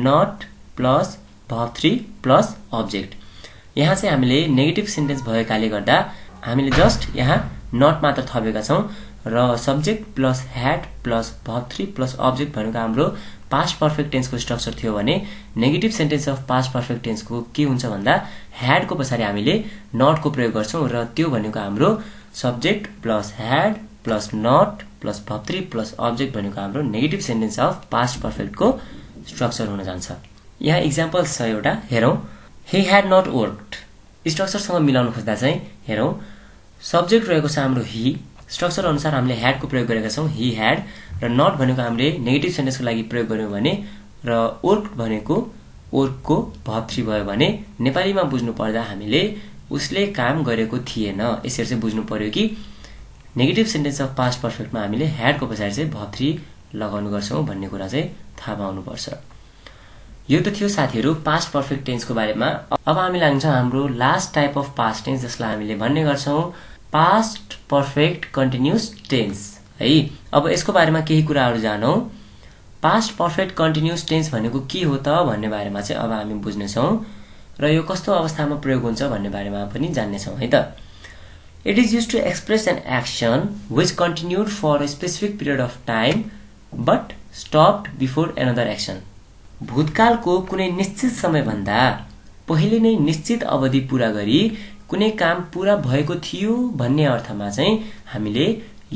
not plus verb three plus object यहाँ चाहिँ हामीले नेगेटिभ सेन्टेन्स भएकाले गर्दा हामीले जस्ट यहाँ नट मात्र थपेका छौँ र subject plus had plus verb three plus object भनेको हाम्रो पास्ट पर्फेक्ट टेन्सको स्ट्रक्चर थियो भने negative sentence of past perfect टेन्सको के हुन्छ भन्दा ह्याडको पछाडि हामीले नटको प्रयोग गर्छौँ र त्यो भनेको हाम्रो subject plus had plus not plus verb three plus object भनेको हाम्रो नेगेटिभ सेन्टेन्स अफ पास्ट पर्फेक्टको स्ट्रक्चर हुन जान्छ। यहाँ इक्जाम्पल्स छ एउटा हेरौँ। हे ह्याड नट वर्कड स्ट्रक्चरसँग मिलाउनु खोज्दा चाहिँ हेरौँ सब्जेक्ट रहेको छ हाम्रो हि स्ट्रक्चर अनुसार हामीले ह्याडको प्रयोग गरेका छौँ हि ह्याड र नट भनेको हामीले नेगेटिभ सेन्टेन्सको लागि प्रयोग गऱ्यौँ भने र वर्क भनेको वर्कको भत्री भयो भने नेपालीमा बुझ्नु पर्दा हामीले उसले काम गरेको थिएन। यसरी चाहिँ बुझ्नु पर्यो कि नेगेटिभ सेन्टेन्स अफ पास्ट पर्फेक्टमा हामीले ह्याडको पछाडि चाहिँ भत्री लगाउने गर्छौँ भन्ने कुरा चाहिँ थाहा पाउनुपर्छ। यो त थियो साथीहरू पास्ट पर्फेक्ट टेन्सको बारेमा। अब हामी लाग्छौँ हाम्रो last type of past tense जसलाई हामीले भन्ने गर्छौँ पास्ट पर्फेक्ट कन्टिन्युस टेन्स है? अब यसको बारेमा केही कुराहरू जानौँ। पास्ट पर्फेक्ट कन्टिन्युस टेन्स भनेको के हो त भन्ने बारेमा चाहिँ अब हामी बुझ्नेछौँ र यो कस्तो अवस्थामा प्रयोग हुन्छ भन्ने बारेमा पनि जान्नेछौँ है त? It is use to express an action which continued for a specific period of time but stopped before another action भूतकालको कुनै निश्चित समयभन्दा पहिले नै निश्चित अवधि पुरा गरी कुनै काम पुरा भएको थियो भन्ने अर्थमा चाहिँ हामीले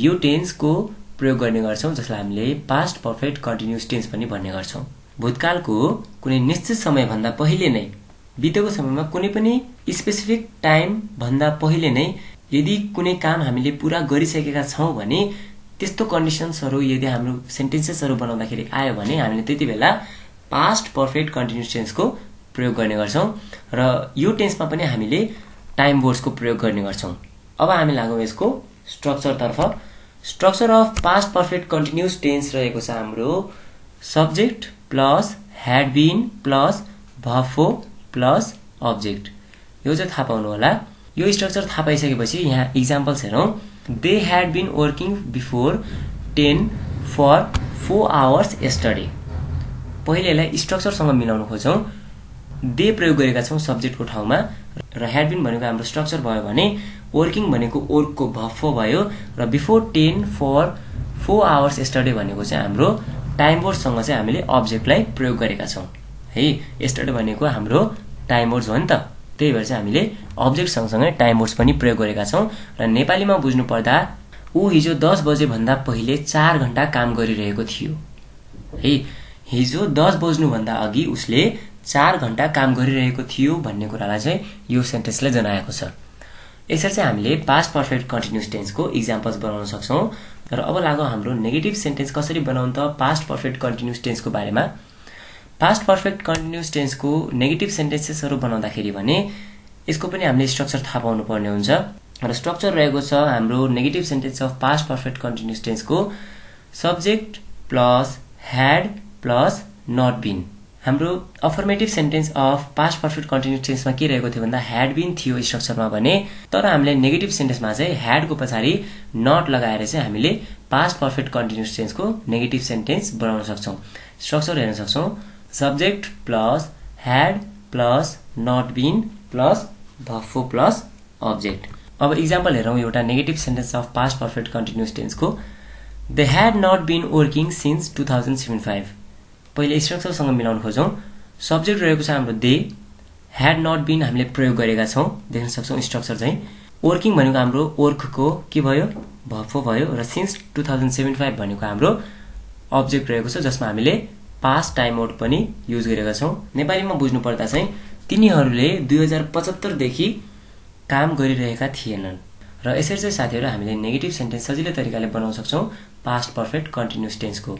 यो टेन्सको प्रयोग गर्ने गर्छौँ जसलाई हामीले पास्ट पर्फेक्ट कन्टिन्युस टेन्स पनि भन्ने गर्छौँ। भूतकालको कुनै निश्चित समयभन्दा पहिले नै बितेको समयमा कुनै पनि स्पेसिफिक टाइमभन्दा पहिले नै यदि कुनै काम हामीले पुरा गरिसकेका छौँ भने त्यस्तो कन्डिसन्सहरू यदि हाम्रो सेन्टेन्सेसहरू बनाउँदाखेरि आयो भने हामीले त्यति बेला पास्ट पर्फेक्ट कन्टिन्युस टेन्सको प्रयोग गर्ने गर्छौँ र यो टेन्समा पनि हामीले टाइम वर्ड्सको प्रयोग गर्ने गर्छौँ। अब हामी लागौँ यसको स्ट्रक्चरतर्फ structure of past perfect continuous tense रहेको छ हाम्रो subject plus had been plus V four plus object यो चाहिँ थाहा पाउनु होला। यो स्ट्रक्चर थाहा पाइसकेपछि यहाँ इक्जाम्पल्स हेरौँ। They had been working before ten for four hours yesterday पहिले यसलाई स्ट्रक्चरसँग मिलाउन खोजौँ दे प्रयोग गरेका छौँ सब्जेक्टको ठाउँमा। र ह्याड बिन भनेको हाम्रो स्ट्रक्चर भयो भने वर्किङ भनेको वर्कको भफो भयो। र before ten for four hours yesterday भनेको चाहिँ हाम्रो टाइम बोर्डसँग चाहिँ हामीले अब्जेक्टलाई प्रयोग गरेका छौँ। है एस्टरडे भनेको हाम्रो टाइम बोर्ड्स हो नि त। त्यही भएर चाहिँ हामीले अब्जेक्ट सँगसँगै टाइम बोर्ड्स पनि प्रयोग गरेका छौँ। र नेपालीमा बुझ्नु पर्दा ऊ हिजो दस बजेभन्दा पहिले चार घन्टा काम गरिरहेको थियो। है हिजो दस बज्नुभन्दा अघि उसले चार घन्टा काम गरिरहेको थियो भन्ने कुरालाई चाहिँ यो सेन्टेन्सले जनाएको छ। यसरी चाहिँ हामीले पास्ट पर्फेक्ट कन्टिन्युस टेन्सको इक्जाम्पल्स बनाउन सक्छौँ। र अब लागौँ हाम्रो नेगेटिभ सेन्टेन्स कसरी बनाउनु त पास्ट पर्फेक्ट कन्टिन्युस टेन्सको बारेमा। पास्ट पर्फेक्ट कन्टिन्युस टेन्सको नेगेटिभ सेन्टेन्सेसहरू बनाउँदाखेरि भने यसको पनि हामीले स्ट्रक्चर थाहा पाउनु पर्ने हुन्छ। र स्ट्रक्चर रहेको छ हाम्रो negative sentence of past perfect continuous टेन्सको subject plus had plus not been हाम्रो affirmative sentence of past perfect continuous टेन्समा के रहेको थियो भन्दा ह्याड बिन थियो स्ट्रक्चरमा भने तर हामीले नेगेटिभ सेन्टेन्समा चाहिँ ह्याडको पछाडि नट लगाएर चाहिँ हामीले पास्ट पर्फेक्ट कन्टिन्युस टेन्सको नेगेटिभ सेन्टेन्स बनाउन सक्छौँ। स्ट्रक्चर हेर्न सक्छौँ। Subject plus had plus not been plus V four plus object अब इक्जाम्पल हेरौँ एउटा negative sentence of past perfect continuous टेन्सको they had not been working since two thousand seven five पहिले स्ट्रक्चरसँग मिलाउन खोजौँ। सब्जेक्ट रहेको छ हाम्रो दे ह्याड नट बिन हामीले प्रयोग गरेका छौँ। देख्न सक्छौँ स्ट्रक्चर चाहिँ। वर्किङ भनेको हाम्रो वर्कको के भयो? भफो भयो र since two thousand seven five भनेको हाम्रो अब्जेक्ट रहेको छ जसमा हामीले पास टाइम आउट पनि युज गरेका छौँ। नेपालीमा बुझ्नु पर्दा चाहिँ तिनीहरूले दुई हजार पचहत्तरदेखि काम गरिरहेका थिएनन्। र यसरी चाहिँ साथीहरू हामीले नेगेटिभ सेन्टेन्स सजिलो तरिकाले बनाउन सक्छौँ। पास्ट पर्फेक्ट कन्टिन्युस टेन्सको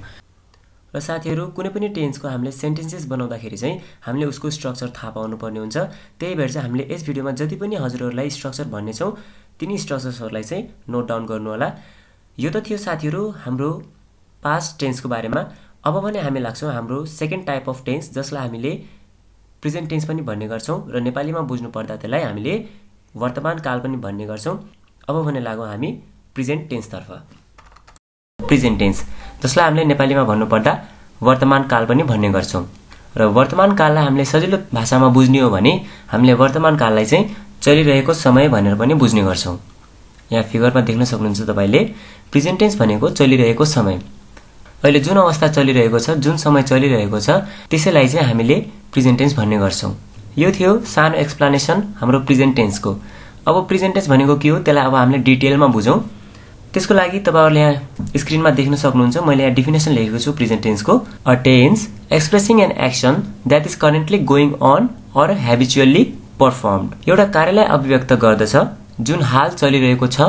र साथीहरू कुनै पनि टेन्सको हामीले सेन्टेन्सेस बनाउँदाखेरि चाहिँ हामीले उसको स्ट्रक्चर थाहा पाउनुपर्ने हुन्छ। त्यही भएर चाहिँ हामीले यस भिडियोमा जति पनि हजुरहरूलाई स्ट्रक्चर भन्नेछौँ तिनी स्ट्रक्चर्सहरूलाई चाहिँ नोट डाउन गर्नु होला। यो त थियो साथीहरू हाम्रो पास्ट टेन्सको बारेमा। अब भने हामी लाग्छौँ हाम्रो सेकेन्ड टाइप अफ टेन्स जसलाई हामीले प्रेजेन्ट टेन्स पनि भन्ने गर्छौँ र नेपालीमा बुझ्नु पर्दा त्यसलाई हामीले वर्तमान काल पनि भन्ने गर्छौँ। अब भने लागौँ हामी प्रेजेन्ट टेन्सतर्फ प्रेजेन्ट टेन्स जसलाई हामीले नेपालीमा भन्नुपर्दा वर्तमान काल पनि भन्ने गर्छौँ। र वर्तमान काललाई हामीले सजिलो भाषामा बुझ्ने हो भने हामीले वर्तमान काललाई चाहिँ चलिरहेको समय भनेर पनि बुझ्ने गर्छौँ। यहाँ फिगरमा देख्न सक्नुहुन्छ तपाईँले प्रेजेन्ट टेन्स भनेको चलिरहेको समय। अहिले जुन अवस्था चलिरहेको छ जुन समय चलिरहेको छ त्यसैलाई चाहिँ हामीले प्रेजेन्ट टेन्स भन्ने गर्छौँ। यो थियो सानो एक्सप्लानेसन हाम्रो प्रेजेन्ट टेन्सको अब प्रेजेन्ट टेन्स भनेको के हो? त्यसलाई अब हामीले डिटेलमा बुझौँ। त्यसको लागि तपाईँहरूले यहाँ स्क्रिनमा देख्न सक्नुहुन्छ मैले यहाँ डिफिनेसन लेखेको छु present टेन्सको a tense expressing an action that is currently going on or habitually performed एउटा कार्यलाई अभिव्यक्त गर्दछ जुन हाल चलिरहेको छ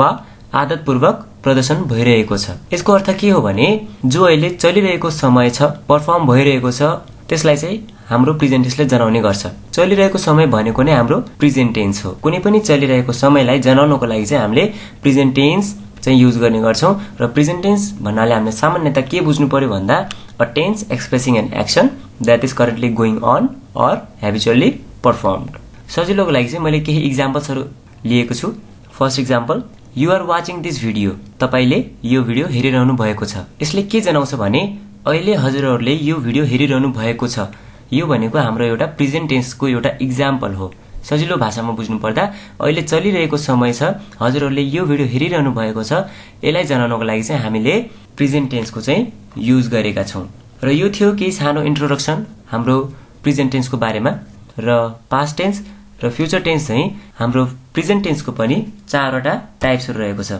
वा आदतपूर्वक प्रदर्शन भइरहेको छ। यसको अर्थ के हो भने जो अहिले चलिरहेको समय छ पर्फर्म भइरहेको छ त्यसलाई चाहिँ हाम्रो प्रेजेन्ट टेन्सले जनाउने गर्छ। चलिरहेको समय भनेको नै हाम्रो प्रेजेन्ट टेन्स हो। कुनै पनि चलिरहेको समयलाई जनाउनको लागि चाहिँ हामीले प्रेजेन्ट टेन्स चाहिँ युज गर्ने गर्छौँ। र प्रेजेन्ट टेन्स भन्नाले हामीले सामान्यतः के बुझ्नु पर्यो भन्दा a tense expressing an action that is currently going on or habitually performed सजिलोको लागि चाहिँ मैले केही इक्जाम्पल्सहरू लिएको छु। First example you're watching this video तपाईँले यो भिडियो हेरिरहनु भएको छ। यसले के जनाउँछ भने अहिले हजुरहरूले यो भिडियो हेरिरहनु भएको छ। यो भनेको हाम्रो एउटा प्रेजेन्ट टेन्सको एउटा इक्जाम्पल हो। सजिलो भाषामा बुझ्नु पर्दा अहिले चलिरहेको समय छ। हजुरहरूले यो भिडियो हेरिरहनु भएको छ। यसलाई जनाउनको लागि चाहिँ हामीले प्रेजेन्ट टेन्सको चाहिँ युज गरेका छौँ। र यो थियो केही सानो इन्ट्रोडक्सन हाम्रो प्रेजेन्ट टेन्सको बारेमा। र पास्ट टेन्स र फ्युचर टेन्स चाहिँ हाम्रो प्रेजेन्ट टेन्सको पनि चारवटा टाइप्सहरू रहेको छ।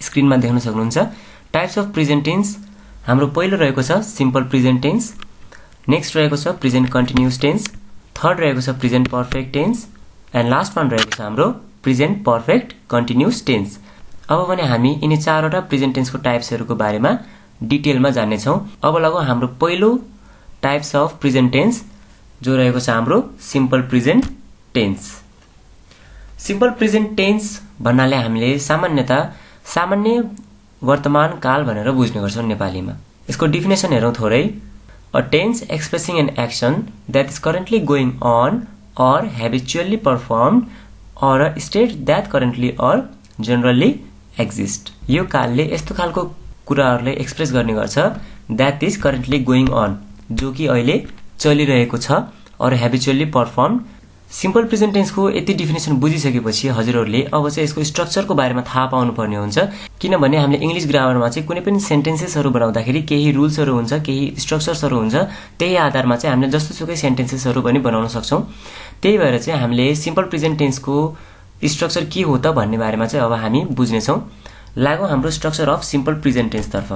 स्क्रिनमा देख्न सक्नुहुन्छ। टाइप्स अफ प्रेजेन्ट टेन्स हाम्रो पहिलो रहेको छ सिम्पल प्रेजेन्ट टेन्स नेक्स्ट रहेको छ प्रेजेन्ट कन्टिन्युस टेन्स थर्ड रहेको छ present perfect tense and last one रहेको छ हाम्रो प्रेजेन्ट पर्फेक्ट कन्टिन्युस टेन्स। अब भने हामी यिनी चारवटा प्रेजेन्ट टेन्सको टाइप्सहरूको बारेमा डिटेलमा जान्नेछौँ। अब लगौँ हाम्रो पहिलो टाइप्स अफ प्रेजेन्ट टेन्स जो रहेको छ हाम्रो simple present tense simple present tense भन्नाले हामीले सामान्यतः सामान्य वर्तमान काल भनेर बुझ्ने गर्छौँ नेपालीमा। यसको डिफिनेसन हेरौँ थोरै। A tense expressing an action that is currently going on or habitually performed or a state that currently or generally exist. यो कालले यस्तो खालको कुराहरूलाई एक्सप्रेस गर्ने गर्छ that is currently going on जो कि अहिले चलिरहेको छ अरू हेबिचुअली पर्फर्म सिम्पल प्रेजेन्ट टेन्सको यति डिफिनेसन बुझिसकेपछि हजुरहरूले अब चाहिँ यसको स्ट्रक्चरको बारेमा थाहा पाउनुपर्ने हुन्छ किनभने हामीले इङ्ग्लिस ग्रामरमा चाहिँ कुनै पनि सेन्टेन्सेसहरू बनाउँदाखेरि केही रुल्सहरू हुन्छ केही स्ट्रक्चर्सहरू हुन्छ त्यही आधारमा चाहिँ हामीले जस्तोसुकै सेन्टेन्सेसहरू पनि बनाउन सक्छौँ। त्यही भएर चाहिँ हामीले सिम्पल प्रेजेन्ट टेन्सको स्ट्रक्चर के हो त भन्ने बारेमा चाहिँ अब हामी बुझ्नेछौँ। लागौँ हाम्रो स्ट्रक्चर अफ सिम्पल प्रेजेन्ट टेन्सतर्फ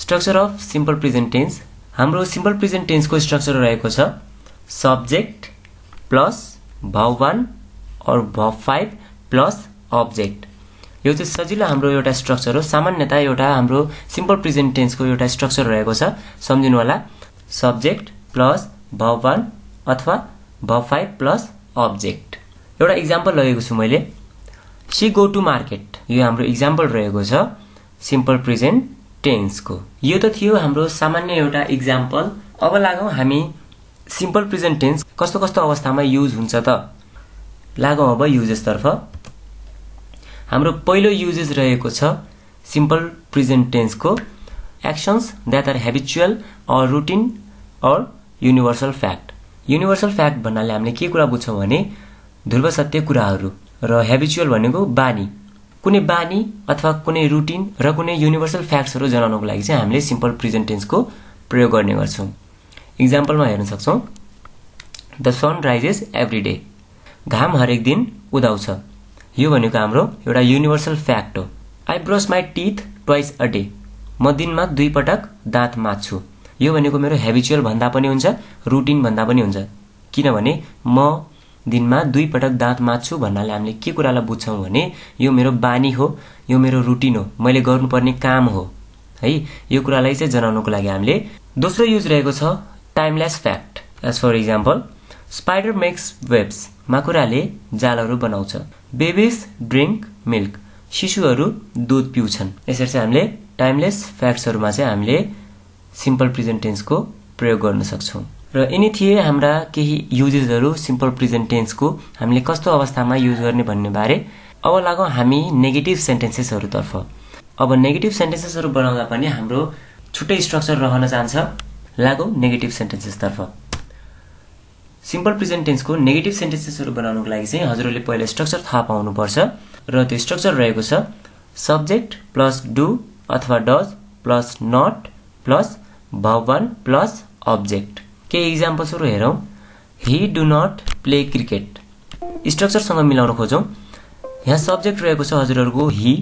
structure of simple present tense हाम्रो सिम्पल प्रेजेन्ट टेन्सको स्ट्रक्चर रहेको छ subject plus V one or V five plus object यो चाहिँ सजिलो हाम्रो एउटा स्ट्रक्चर हो। सामान्यतः एउटा हाम्रो सिम्पल प्रेजेन्ट टेन्सको एउटा स्ट्रक्चर रहेको छ। सम्झिनु होला सब्जेक्ट प्लस भाव वान अथवा भाव फाइभ प्लस अब्जेक्ट एउटा इक्जाम्पल लगेको छु मैले। सी गो टु मार्केट यो हाम्रो इक्जाम्पल रहेको छ सिम्पल प्रेजेन्ट टेन्सको यो त थियो हाम्रो सामान्य एउटा इक्जाम्पल अब लागौँ हामी सिम्पल प्रेजेन्ट टेन्स कस्तो कस्तो अवस्थामा युज हुन्छ त। लागौँ अब युजेसतर्फ हाम्रो पहिलो युजेस रहेको छ simple present टेन्सको actions that are habitual or routine or universal fact universal fact भन्नाले हामीले के कुरा बुझ्छौँ भने ध्रुव सत्य कुराहरू र हेबिचुअल भनेको बानी। कुनै बानी अथवा कुनै रुटिन र कुनै युनिभर्सल फ्याक्ट्सहरू जनाउनको लागि चाहिँ हामीले सिम्पल प्रेजेन्ट टेन्सको प्रयोग गर्ने गर्छौँ। इक्जाम्पलमा हेर्न सक्छौँ। The sun rises every day घाम हरेक दिन उदाउँछ। यो भनेको हाम्रो एउटा युनिभर्सल फ्याक्ट हो। I brush my teeth twice a day म दिनमा दुई पटक दाँत माझ्छु यो भनेको मेरो हेबिचुअल भन्दा पनि हुन्छ रुटिन भन्दा पनि हुन्छ। किनभने म दिनमा दुई पटक दाँत माझ्छु भन्नाले हामीले के कुरालाई बुझ्छौँ भने यो मेरो बानी हो यो मेरो रुटिन हो। मैले गर्नुपर्ने काम हो। है यो कुरालाई चाहिँ जनाउनुको लागि हामीले दोस्रो युज रहेको छ timeless fact as for example spider makes webs माकुराले जालहरू बनाउँछ। Babies drink milk. शिशुहरू दुध पिउँछन्। यसरी चाहिँ हामीले टाइमलेस फ्याक्ट्सहरूमा चाहिँ हामीले सिम्पल प्रेजेन्ट टेन्सको प्रयोग गर्न सक्छौँ। र यिनी थिए हाम्रा केही युजेसहरू सिम्पल प्रेजेन्ट टेन्सको हामीले कस्तो अवस्थामा युज गर्ने भन्ने बारे। अब लागौँ हामी नेगेटिभ सेन्टेन्सेसहरूतर्फ। अब नेगेटिभ सेन्टेन्सेसहरू बनाउँदा पनि हाम्रो छुट्टै स्ट्रक्चर रहन जान्छ लागौँ नेगेटिभ सेन्टेन्सेसतर्फ। सिम्पल प्रेजेन्ट टेन्सको नेगेटिभ सेन्टेन्सेसहरू बनाउनुको लागि चाहिँ हजुरहरूले पहिला स्ट्रक्चर थाहा पाउनुपर्छ र त्यो स्ट्रक्चर रहेको छ सब्जेक्ट प्लस डु अथवा डज प्लस नट प्लस भवन प्लस अब्जेक्ट। केही इक्जाम्पल्सहरू हेरौँ। He do not play cricket स्ट्रक्चरसँग मिलाउन खोजौँ। यहाँ सब्जेक्ट रहेको छ हजुरहरूको हि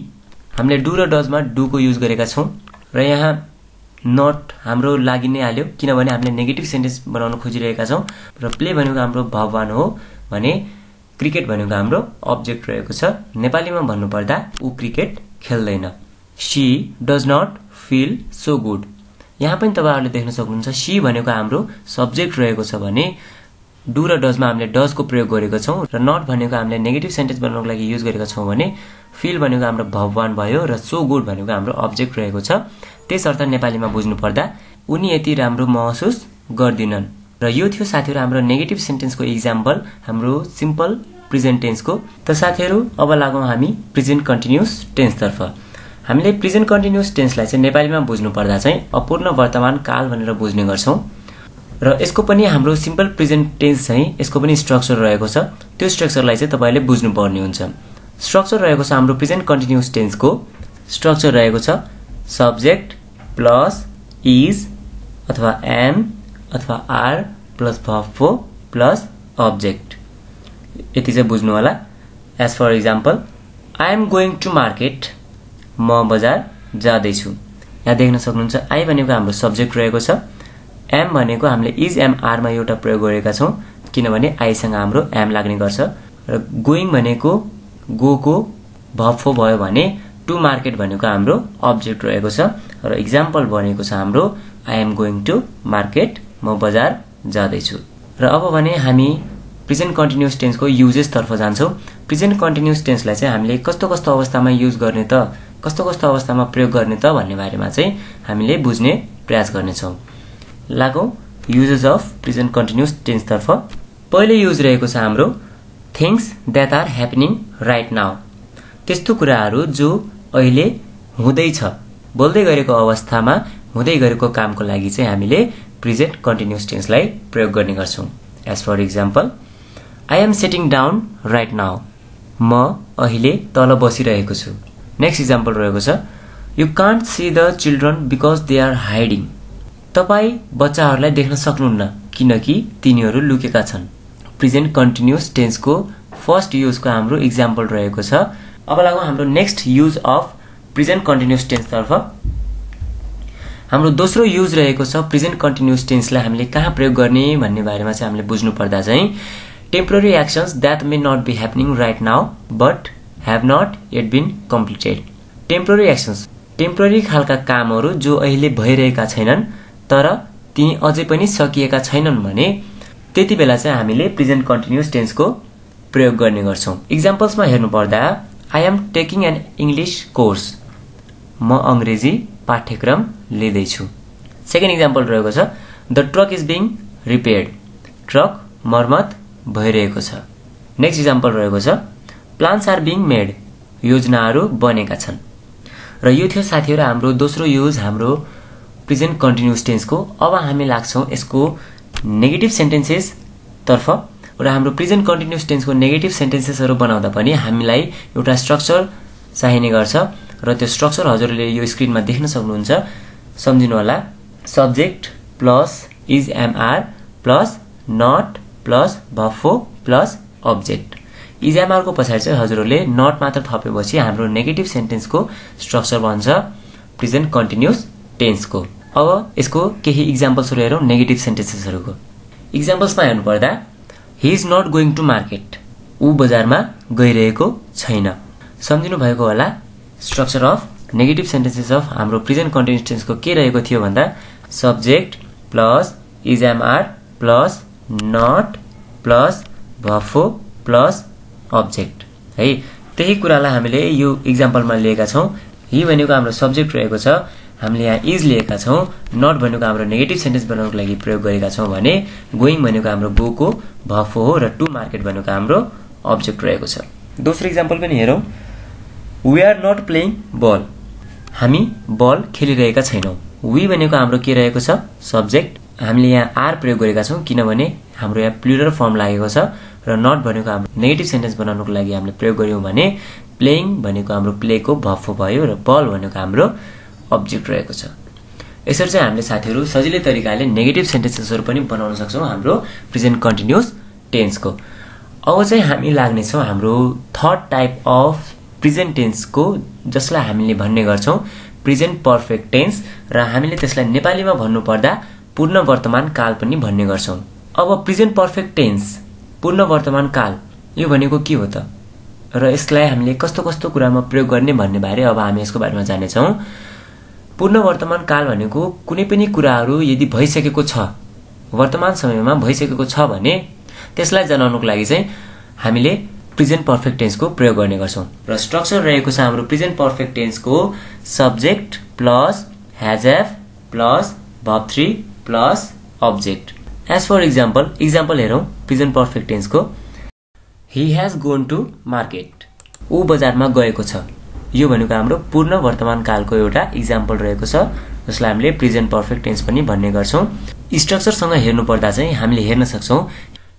हामीले डु र डजमा डुको युज गरेका छौँ। र यहाँ नट हाम्रो लागि नै हाल्यो। किनभने हामीले नेगेटिभ सेन्टेन्स बनाउन खोजिरहेका छौँ र प्ले भनेको हाम्रो भगवान हो भने क्रिकेट भनेको हाम्रो अब्जेक्ट रहेको छ। नेपालीमा भन्नुपर्दा ऊ क्रिकेट खेल्दैन। She does not feel so good यहाँ पनि तपाईँहरूले देख्न सक्नुहुन्छ सी भनेको हाम्रो सब्जेक्ट रहेको छ भने डु र डजमा हामीले डजको प्रयोग गरेको छौँ र नट भनेको हामीले नेगेटिभ सेन्टेन्स बनाउनको लागि युज गरेका छौँ भने फिल भनेको हाम्रो भगवान भयो र सो गुड भनेको हाम्रो अब्जेक्ट रहेको छ। त्यसर्थ नेपालीमा बुझ्नु पर्दा उनी यति राम्रो महसुस गर्दिनन्। र यो थियो साथीहरू हाम्रो नेगेटिभ सेन्टेन्सको इक्जाम्पल हाम्रो सिम्पल प्रेजेन्ट टेन्सको त साथीहरू अब लागौँ हामी प्रेजेन्ट कन्टिन्युस टेन्सतर्फ हामीले प्रेजेन्ट कन्टिन्युस टेन्सलाई चाहिँ नेपालीमा बुझ्नु पर्दा चाहिँ अपूर्ण वर्तमान काल भनेर बुझ्ने गर्छौँ। र यसको पनि हाम्रो सिम्पल प्रेजेन्ट टेन्स चाहिँ यसको पनि स्ट्रक्चर रहेको छ। त्यो स्ट्रक्चरलाई चाहिँ तपाईँले बुझ्नुपर्ने हुन्छ। स्ट्रक्चर रहेको छ हाम्रो प्रेजेन्ट कन्टिन्युस टेन्सको स्ट्रक्चर रहेको छ। सब्जेक्ट प्लस इज अथवा एम अथवा are plus V four plus object यति चाहिँ बुझ्नु होला। As for example I am going to market म बजार जाँदैछु। यहाँ देख्न सक्नुहुन्छ आई भनेको हाम्रो सब्जेक्ट रहेको छ। एम भनेको हामीले इज एम आरमा एउटा प्रयोग गरेका छौँ किनभने आईसँग हाम्रो एम लाग्ने गर्छ। र गोइङ भनेको गोको भफो भयो भने टु मार्केट भनेको हाम्रो अब्जेक्ट रहेको छ र इक्जाम्पल भनेको छ हाम्रो I am going to market म बजार जाँदैछु। र अब भने हामी प्रेजेन्ट कन्टिन्युस टेन्सको युजेसतर्फ जान्छौँ। प्रेजेन्ट कन्टिन्युस टेन्सलाई चाहिँ हामीले कस्तो कस्तो अवस्थामा युज गर्ने त कस्तो कस्तो अवस्थामा प्रयोग गर्ने त भन्ने बारेमा चाहिँ हामीले बुझ्ने प्रयास गर्नेछौँ। लागौँ युजेस अफ प्रेजेन्ट कन्टिन्युस टेन्सतर्फ पहिलो युज रहेको छ हाम्रो things that are happening right now त्यस्तो कुराहरू जो अहिले हुँदैछ बोल्दै गरेको अवस्थामा हुँदै गरेको कामको लागि चाहिँ हामीले प्रेजेन्ट कन्टिन्युस टेन्सलाई प्रयोग गर्ने गर्छौँ। As for example I am sitting down right now म अहिले तल बसिरहेको छु। नेक्स्ट इक्जाम्पल रहेको छ you can't see the children because they are hiding तपाईँ बच्चाहरूलाई देख्न सक्नुहुन्न किनकि तिनीहरू लुकेका छन्। प्रेजेन्ट कन्टिन्युस टेन्सको फर्स्ट युजको हाम्रो इक्जाम्पल रहेको छ अब लागौँ हाम्रो next use of present continuous टेन्सतर्फ हाम्रो दोस्रो युज रहेको छ प्रेजेन्ट कन्टिन्युस टेन्सलाई हामीले कहाँ प्रयोग गर्ने भन्ने बारेमा चाहिँ हामीले बुझ्नु पर्दा चाहिँ temporary actions that may not be happening right now but have not it been completed temporary actions temporary खालका कामहरू जो अहिले भइरहेका छैनन् तर ती अझै पनि सकिएका छैनन् भने त्यति बेला चाहिँ हामीले प्रेजेन्ट कन्टिन्युस टेन्सको प्रयोग गर्ने गर्छौँ। इक्जाम्पल्समा हेर्नु पर्दा I am taking an English course म अङ्ग्रेजी पाठ्यक्रम लिँदैछु। सेकेन्ड इक्जाम्पल रहेको छ the truck is being repaired truck मर्मत भइरहेको छ। नेक्स्ट इक्जाम्पल रहेको छ प्लान्स आर बिङ मेड योजनाहरू बनेका छन्। र यो थियो साथीहरू हाम्रो दोस्रो युज हाम्रो प्रेजेन्ट कन्टिन्युस टेन्सको अब हामी लाग्छौँ यसको नेगेटिभ सेन्टेन्सेसतर्फ र हाम्रो प्रेजेन्ट कन्टिन्युस टेन्सको नेगेटिभ सेन्टेन्सेसहरू बनाउँदा पनि हामीलाई एउटा स्ट्रक्चर चाहिने गर्छ र त्यो स्ट्रक्चर हजुरले यो स्क्रिनमा देख्न सक्नुहुन्छ। सम्झिनु होला subject plus is am are plus not plus V four plus object इजएमआरको पछाडि चाहिँ हजुरहरूले नट मात्र थपेपछि हाम्रो नेगेटिभ सेन्टेन्सको स्ट्रक्चर बन्छ प्रेजेन्ट कन्टिन्युस टेन्सको अब यसको केही इक्जाम्पल्सहरू हेरौँ नेगेटिभ सेन्टेन्सेसहरूको इक्जाम्पल्समा हेर्नुपर्दा he is not going to market ऊ बजारमा गइरहेको छैन। सम्झिनु भएको होला structure of negative sentences of हाम्रो प्रेजेन्ट कन्टिन्युस के रहेको थियो भन्दा subject plus is am are plus not plus V four plus object है त्यही कुरालाई हामीले यो इक्जाम्पलमा लिएका छौँ। हि भनेको हाम्रो सब्जेक्ट रहेको छ। हामीले यहाँ इज लिएका छौँ नट भनेको हाम्रो नेगेटिभ सेन्टेन्स बनाउनको लागि प्रयोग गरेका छौँ भने गोइङ भनेको हाम्रो गोको भफो हो र टु मार्केट भनेको हाम्रो अब्जेक्ट रहेको छ। दोस्रो इक्जाम्पल पनि हेरौँ। We are not playing ball हामी बल खेलिरहेका छैनौँ। वी भनेको हाम्रो के रहेको छ? सब्जेक्ट हामीले यहाँ आर प्रयोग गरेका छौँ किनभने हाम्रो यहाँ प्लुरल फर्म लागेको छ र नट भनेको हाम्रो नेगेटिभ सेन्टेन्स बनाउनुको लागि हामीले प्रयोग गऱ्यौँ भने प्लेइङ भनेको हाम्रो प्लेको भफो भयो र बल भनेको हाम्रो अब्जेक्ट रहेको छ। यसरी चाहिँ हामीले साथीहरू सजिलै तरिकाले नेगेटिभ सेन्टेन्सेसहरू पनि बनाउन सक्छौँ हाम्रो प्रेजेन्ट कन्टिन्युस टेन्सको अब चाहिँ हामी लाग्नेछौँ हाम्रो थर्ड टाइप अफ प्रेजेन्ट टेन्सको जसलाई हामीले भन्ने गर्छौँ प्रेजेन्ट पर्फेक्ट टेन्स र हामीले त्यसलाई नेपालीमा भन्नुपर्दा पूर्ण वर्तमान काल पनि भन्ने गर्छौँ। अब प्रेजेन्ट पर्फेक्ट टेन्स पूर्ण वर्तमान काल यो भनेको के हो त? र यसलाई हामीले कस्तो कस्तो कुरामा प्रयोग गर्ने भन्ने बारे अब हामी यसको बारेमा जानेछौँ। पूर्ण वर्तमान काल भनेको कुनै पनि कुराहरू यदि भइसकेको छ वर्तमान समयमा भइसकेको छ भने त्यसलाई जनाउनुको लागि चाहिँ हामीले प्रेजेन्ट पर्फेक्ट टेन्सको प्रयोग गर्ने गर्छौँ। र स्ट्रक्चर रहेको छ हाम्रो present perfect टेन्सको subject plus has have plus verb three plus object as for example example हेरौँ present perfect टेन्सको। He has gone to market ऊ बजारमा गएको छ। यो भनेको हाम्रो पूर्ण वर्तमान कालको एउटा इक्जाम्पल रहेको छ जसलाई हामीले प्रेजेन्ट पर्फेक्ट टेन्स पनि भन्ने गर्छौँ। स्ट्रक्चरसँग हेर्नु पर्दा चाहिँ हामीले हेर्न सक्छौँ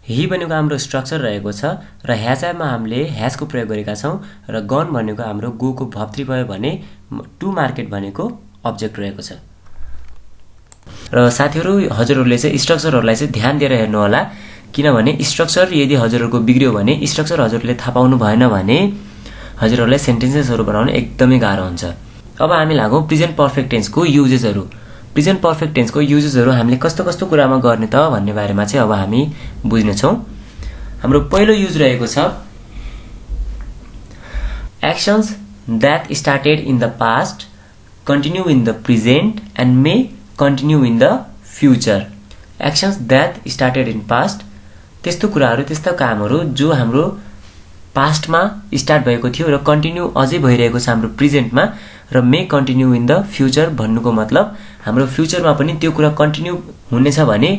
हि भनेको हाम्रो स्ट्रक्चर रहेको छ र ह्याजमा हामीले ह्याजको प्रयोग गरेका छौँ र गन भनेको हाम्रो गोको भप्त्री भयो भने टु मार्केट भनेको अब्जेक्ट रहेको छ। र साथीहरू हजुरहरूले चाहिँ स्ट्रक्चरहरूलाई चाहिँ ध्यान दिएर हेर्नु होला किनभने स्ट्रक्चर यदि हजुरहरूको बिग्रियो भने स्ट्रक्चर हजुरले थाहा पाउनु भएन भने हजुरहरूलाई सेन्टेन्सेसहरू बनाउनु एकदमै गाह्रो हुन्छ। अब हामी लागौँ प्रेजेन्ट पर्फेक्ट टेन्सको युजेसहरू प्रेजेन्ट पर्फेक्ट टेन्सको युजेसहरू हामीले कस्तो कस्तो कुरामा गर्ने त भन्ने बारेमा चाहिँ अब हामी बुझ्नेछौँ। हाम्रो पहिलो युज रहेको छ actions that started in the past continue in the present and may continue in the future actions that started in past त्यस्तो कुराहरू त्यस्ता कामहरू जो हाम्रो पास्टमा स्टार्ट भएको थियो र कन्टिन्यू अझै भइरहेको छ हाम्रो प्रेजेन्टमा र may continue in the future भन्नुको मतलब हाम्रो फ्युचरमा पनि त्यो कुरा कन्टिन्यू हुनेछ भने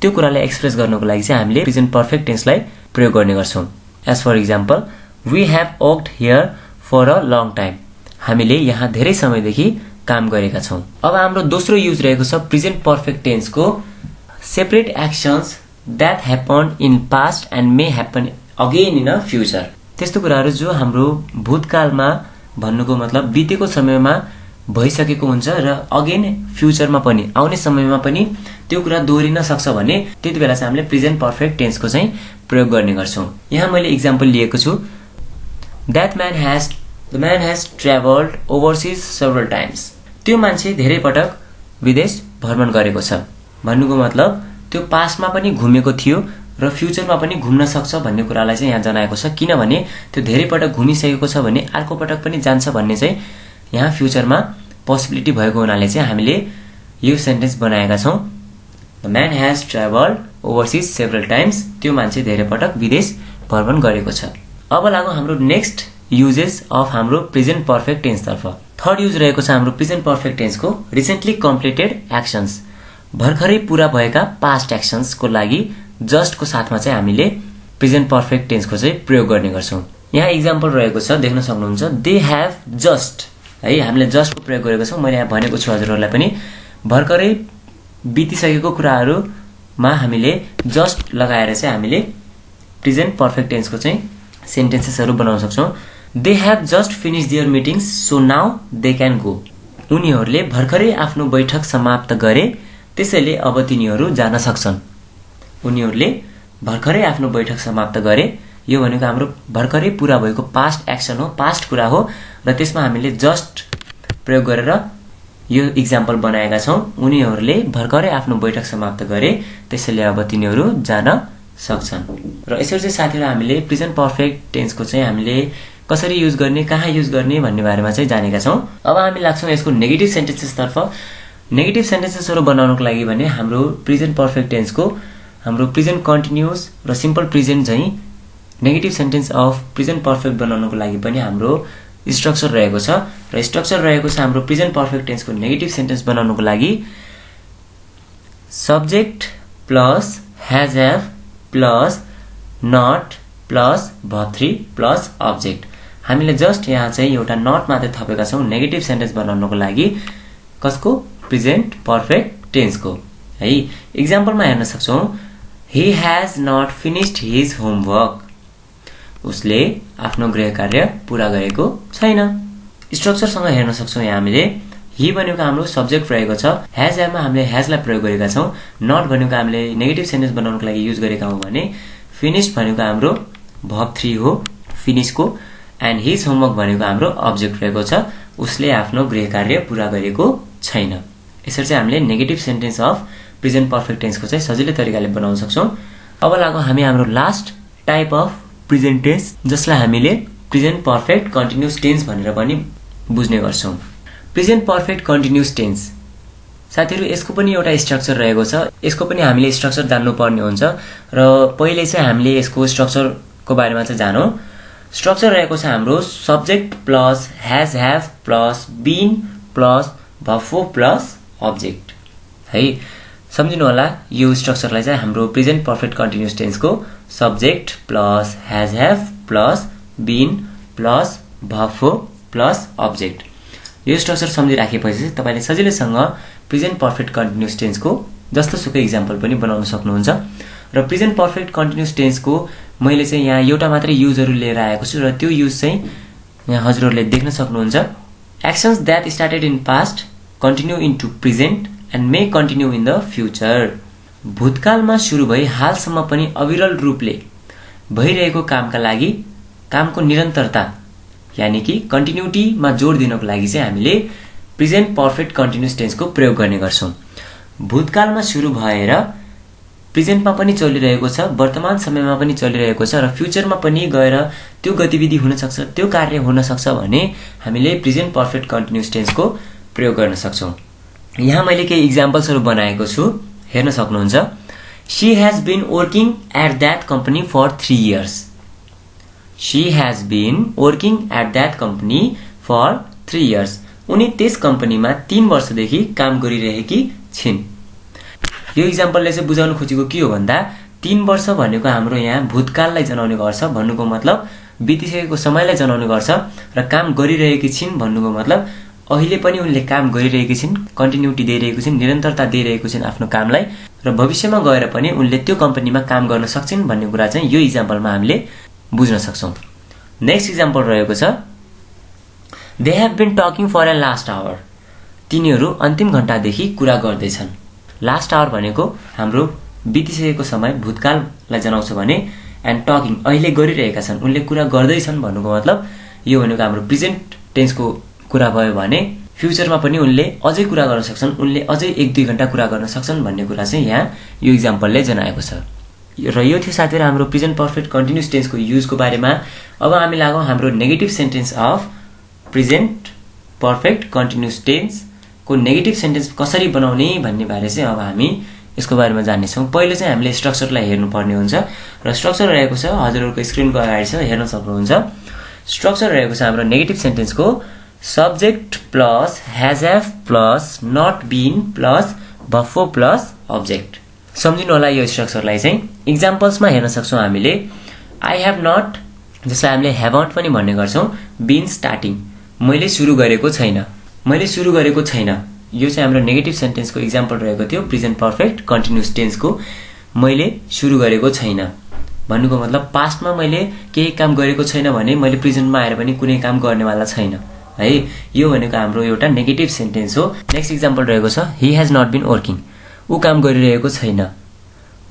त्यो कुरालाई एक्सप्रेस गर्नको लागि चाहिँ हामीले प्रेजेन्ट पर्फेक्ट टेन्सलाई प्रयोग गर्ने गर्छौँ। As for example we have worked here for a long time हामीले यहाँ धेरै समयदेखि काम गरेका छौँ। अब हाम्रो दोस्रो युज रहेको छ present perfect टेन्सको separate actions that happen in past and may happen again in a future त्यस्तो कुराहरू जो हाम्रो भूतकालमा भन्नुको मतलब बितेको समयमा भइसकेको हुन्छ र अगेन फ्युचरमा पनि आउने समयमा पनि त्यो कुरा दोहोरिन सक्छ भने त्यति बेला चाहिँ हामीले प्रेजेन्ट पर्फेक्ट टेन्सको चाहिँ प्रयोग गर्ने गर्छौँ। यहाँ मैले इक्जाम्पल लिएको छु। That man has the man has travelled overseas several times त्यो मान्छे धेरै पटक विदेश भ्रमण गरेको छ। भन्नुको मतलब त्यो पास्टमा पनि घुमेको थियो र फ्युचरमा पनि घुम्न सक्छ भन्ने कुरालाई चाहिँ यहाँ जनाएको छ। किनभने त्यो धेरै पटक घुमिसकेको छ भने अर्को पटक पनि जान्छ भन्ने चाहिँ यहाँ फ्युचरमा पोसिबिलिटी भएको हुनाले चाहिँ हामीले यो सेन्टेन्स बनाएका छौँ। The man has travelled overseas several times त्यो मान्छे धेरै पटक विदेश भ्रमण गरेको छ। अब लागौँ हाम्रो नेक्स्ट युजेस अफ हाम्रो प्रेजेन्ट पर्फेक्ट टेन्सतर्फ थर्ड युज रहेको छ हाम्रो प्रेजेन्ट पर्फेक्ट टेन्सको रिसेन्टली कम्प्लिटेड एक्सन्स भर्खरै पुरा भएका पास्ट एक्सन्सको लागि जस्टको साथमा चाहिँ हामीले प्रेजेन्ट पर्फेक्ट टेन्सको चाहिँ प्रयोग गर्ने गर्छौँ। यहाँ इक्जाम्पल रहेको छ देख्न सक्नुहुन्छ। दे हेभ जस्ट है हामीले जस्टको प्रयोग गरेको छौँ। मैले यहाँ भनेको छु हजुरहरूलाई पनि। भर्खरै बितिसकेको कुराहरूमा हामीले जस्ट लगाएर चाहिँ हामीले प्रेजेन्ट पर्फेक्ट टेन्सको चाहिँ सेन्टेन्सेसहरू बनाउन सक्छौँ। They have just finish their meetings so now they can go उनीहरूले भर्खरै आफ्नो बैठक समाप्त गरे त्यसैले अब तिनीहरू जान सक्छन्। उनीहरूले भर्खरै आफ्नो बैठक समाप्त गरे। यो भनेको हाम्रो भर्खरै पुरा भएको पास्ट एक्सन हो। पास्ट कुरा हो र त्यसमा हामीले जस्ट प्रयोग गरेर यो इक्जाम्पल बनाएका छौँ। उनीहरूले भर्खरै आफ्नो बैठक समाप्त गरे। त्यसैले अब तिनीहरू जान सक्छन्। र यसरी चाहिँ साथीहरू हामीले प्रेजेन्ट पर्फेक्ट टेन्सको चाहिँ हामीले कसरी युज गर्ने कहाँ युज गर्ने भन्ने बारेमा चाहिँ जानेका छौँ। अब हामी लाग्छौँ यसको नेगेटिभ सेन्टेन्सेसतर्फ नेगेटिभ सेन्टेन्सेसहरू बनाउनको लागि भने हाम्रो प्रेजेन्ट पर्फेक्ट टेन्सको हाम्रो प्रेजेन्ट कन्टिन्युस र सिम्पल प्रेजेन्ट चाहिँ negative sentence of present perfect बनाउनुको लागि पनि हाम्रो स्ट्रक्चर रहेको छ। र स्ट्रक्चर रहेको छ हाम्रो प्रेजेन्ट पर्फेक्ट टेन्सको नेगेटिभ सेन्टेन्स बनाउनुको लागि। Subject plus has have plus not plus V three plus object हामीले जस्ट यहाँ चाहिँ एउटा नट मात्रै थपेका छौँ नेगेटिभ सेन्टेन्स बनाउनुको लागि कसको? प्रेजेन्ट पर्फेक्ट टेन्सको है इक्जाम्पलमा हेर्न सक्छौँ। He has not finished his homework उसले आफ्नो गृह कार्य पुरा गरेको छैन। स्ट्रक्चरसँग हेर्न सक्छौँ यहाँ हामीले। हि भनेको हाम्रो सब्जेक्ट रहेको छ। हेज एमा हामीले हेजलाई प्रयोग गरेका छौँ। नट भनेको हामीले नेगेटिभ सेन्टेन्स बनाउनको लागि युज गरेका हौँ भने फिनिस्ड भनेको हाम्रो भब थ्री हो। फिनिसको एन्ड हिज होमवर्क भनेको हाम्रो अब्जेक्ट रहेको छ। उसले आफ्नो गृह कार्य पुरा गरेको छैन। यसरी चाहिँ हामीले negative sentence of present perfect टेन्सको चाहिँ सजिलै तरिकाले बनाउन सक्छौँ। अब लागौँ हामी हाम्रो last type of present tense जसलाई हामीले प्रेजेन्ट पर्फेक्ट कन्टिन्युस टेन्स भनेर पनि बुझ्ने गर्छौँ। प्रेजेन्ट पर्फेक्ट कन्टिन्युस टेन्स साथीहरू यसको पनि एउटा स्ट्रक्चर रहेको छ। यसको पनि हामीले स्ट्रक्चर जान्नुपर्ने हुन्छ र पहिले चाहिँ हामीले यसको स्ट्रक्चरको बारेमा चाहिँ जानौँ। स्ट्रक्चर रहेको छ हाम्रो subject plus has have plus been plus V four plus object है? सम्झिनु होला यो स्ट्रक्चरलाई चाहिँ हाम्रो present perfect continuous टेन्सको subject plus has have plus been plus V four plus object यो स्ट्रक्चर सम्झिराखेपछि तपाईँले सजिलैसँग प्रेजेन्ट पर्फेक्ट कन्टिन्युस टेन्सको जस्तो सुकै इक्जाम्पल पनि बनाउन सक्नुहुन्छ। र प्रेजेन्ट पर्फेक्ट कन्टिन्युस टेन्सको मैले चाहिँ यहाँ एउटा मात्रै युजहरू लिएर आएको छु र त्यो युज चाहिँ यहाँ हजुरहरूले देख्न सक्नुहुन्छ। Actions that started in past continue in to present and may continue in the future भूतकालमा सुरु भई हालसम्म पनि अविरल रूपले भइरहेको कामका लागि कामको निरन्तरता यानि कि कन्टिन्युटीमा जोड दिनको लागि चाहिँ हामीले प्रेजेन्ट पर्फेक्ट कन्टिन्युस टेन्सको प्रयोग गर्ने गर्छौँ। भूतकालमा सुरु भएर प्रेजेन्टमा पनि चलिरहेको छ वर्तमान समयमा पनि चलिरहेको छ र फ्युचरमा पनि गएर त्यो गतिविधि हुनसक्छ त्यो कार्य हुनसक्छ भने हामीले प्रेजेन्ट पर्फेक्ट कन्टिन्युस टेन्सको प्रयोग गर्न सक्छौँ। यहाँ मैले केही इक्जाम्पल्सहरू बनाएको छु। हेर्न सक्नुहुन्छ। She has been working at that company for three years she has been working at that company for three years उनी त्यस कम्पनीमा तिन वर्षदेखि काम गरिरहेकी छिन्। यो इक्जाम्पलले चाहिँ बुझाउनु खोजेको के हो भन्दा तिन वर्ष भनेको हाम्रो यहाँ भूतकाललाई जनाउने गर्छ भन्नुको मतलब बितिसकेको समयलाई जनाउने गर्छ र काम गरिरहेकी छिन् भन्नुको मतलब अहिले पनि उनले काम गरिरहेकी छिन् कन्टिन्युटी दिइरहेको छिन् निरन्तरता दिइरहेको छिन् आफ्नो कामलाई र भविष्यमा गएर पनि उनले त्यो कम्पनीमा काम गर्न सक्छन् भन्ने कुरा चाहिँ यो इक्जाम्पलमा हामीले बुझ्न सक्छौँ। नेक्स्ट इक्जाम्पल रहेको छ they have been talking for an last hour तिनीहरू अन्तिम घन्टादेखि कुरा गर्दैछन्। लास्ट आवर भनेको हाम्रो बितिसकेको समय भूतकाललाई जनाउँछ भने एन्ड टकिङ अहिले गरिरहेका छन्। उनले कुरा गर्दैछन् भन्नुको मतलब यो भनेको हाम्रो प्रेजेन्ट टेन्सको कुरा भयो भने फ्युचरमा पनि उनले अझै कुरा गर्न सक्छन् उनले अझै एक दुई घन्टा कुरा गर्न सक्छन् भन्ने कुरा चाहिँ यहाँ यो इक्जाम्पलले जनाएको छ। र यो थियो साथीहरू हाम्रो प्रेजेन्ट पर्फेक्ट कन्टिन्युस टेन्सको युजको बारेमा। अब हामी लागौँ हाम्रो negative sentence of present perfect continuous टेन्सको negative sentence कसरी बनाउने भन्ने बारे चाहिँ अब हामी यसको बारेमा जान्नेछौँ। पहिले चाहिँ हामीले स्ट्रक्चरलाई हेर्नुपर्ने हुन्छ र स्ट्रक्चर रहेको छ हजुरहरूको स्क्रिनको अगाडि छ हेर्न सक्नुहुन्छ। स्ट्रक्चर रहेको छ हाम्रो negative सेन्टेन्सको subject plus has have plus not been plus V four plus object सम्झिनु होला यो स्ट्रक्चरलाई चाहिँ? इक्जाम्पल्समा हेर्न सक्छौँ हामीले। आई हेभ नट जसलाई हामीले हेभन्ट पनि भन्ने गर्छौँ बिन स्टार्टिङ मैले सुरु गरेको छैन। मैले सुरु गरेको छैन। यो चाहिँ हाम्रो नेगेटिभ सेन्टेन्सको इक्जाम्पल रहेको थियो प्रेजेन्ट पर्फेक्ट कन्टिन्युस टेन्सको मैले सुरु गरेको छैन। भन्नुको मतलब पास्टमा मैले केही काम गरेको छैन भने मैले प्रेजेन्टमा आएर पनि कुनै काम गर्नेवाला छैन। है? यो भनेको हाम्रो एउटा नेगेटिभ सेन्टेन्स हो। नेक्स्ट इक्जाम्पल रहेको छ he has not been working ऊ काम गरिरहेको छैन।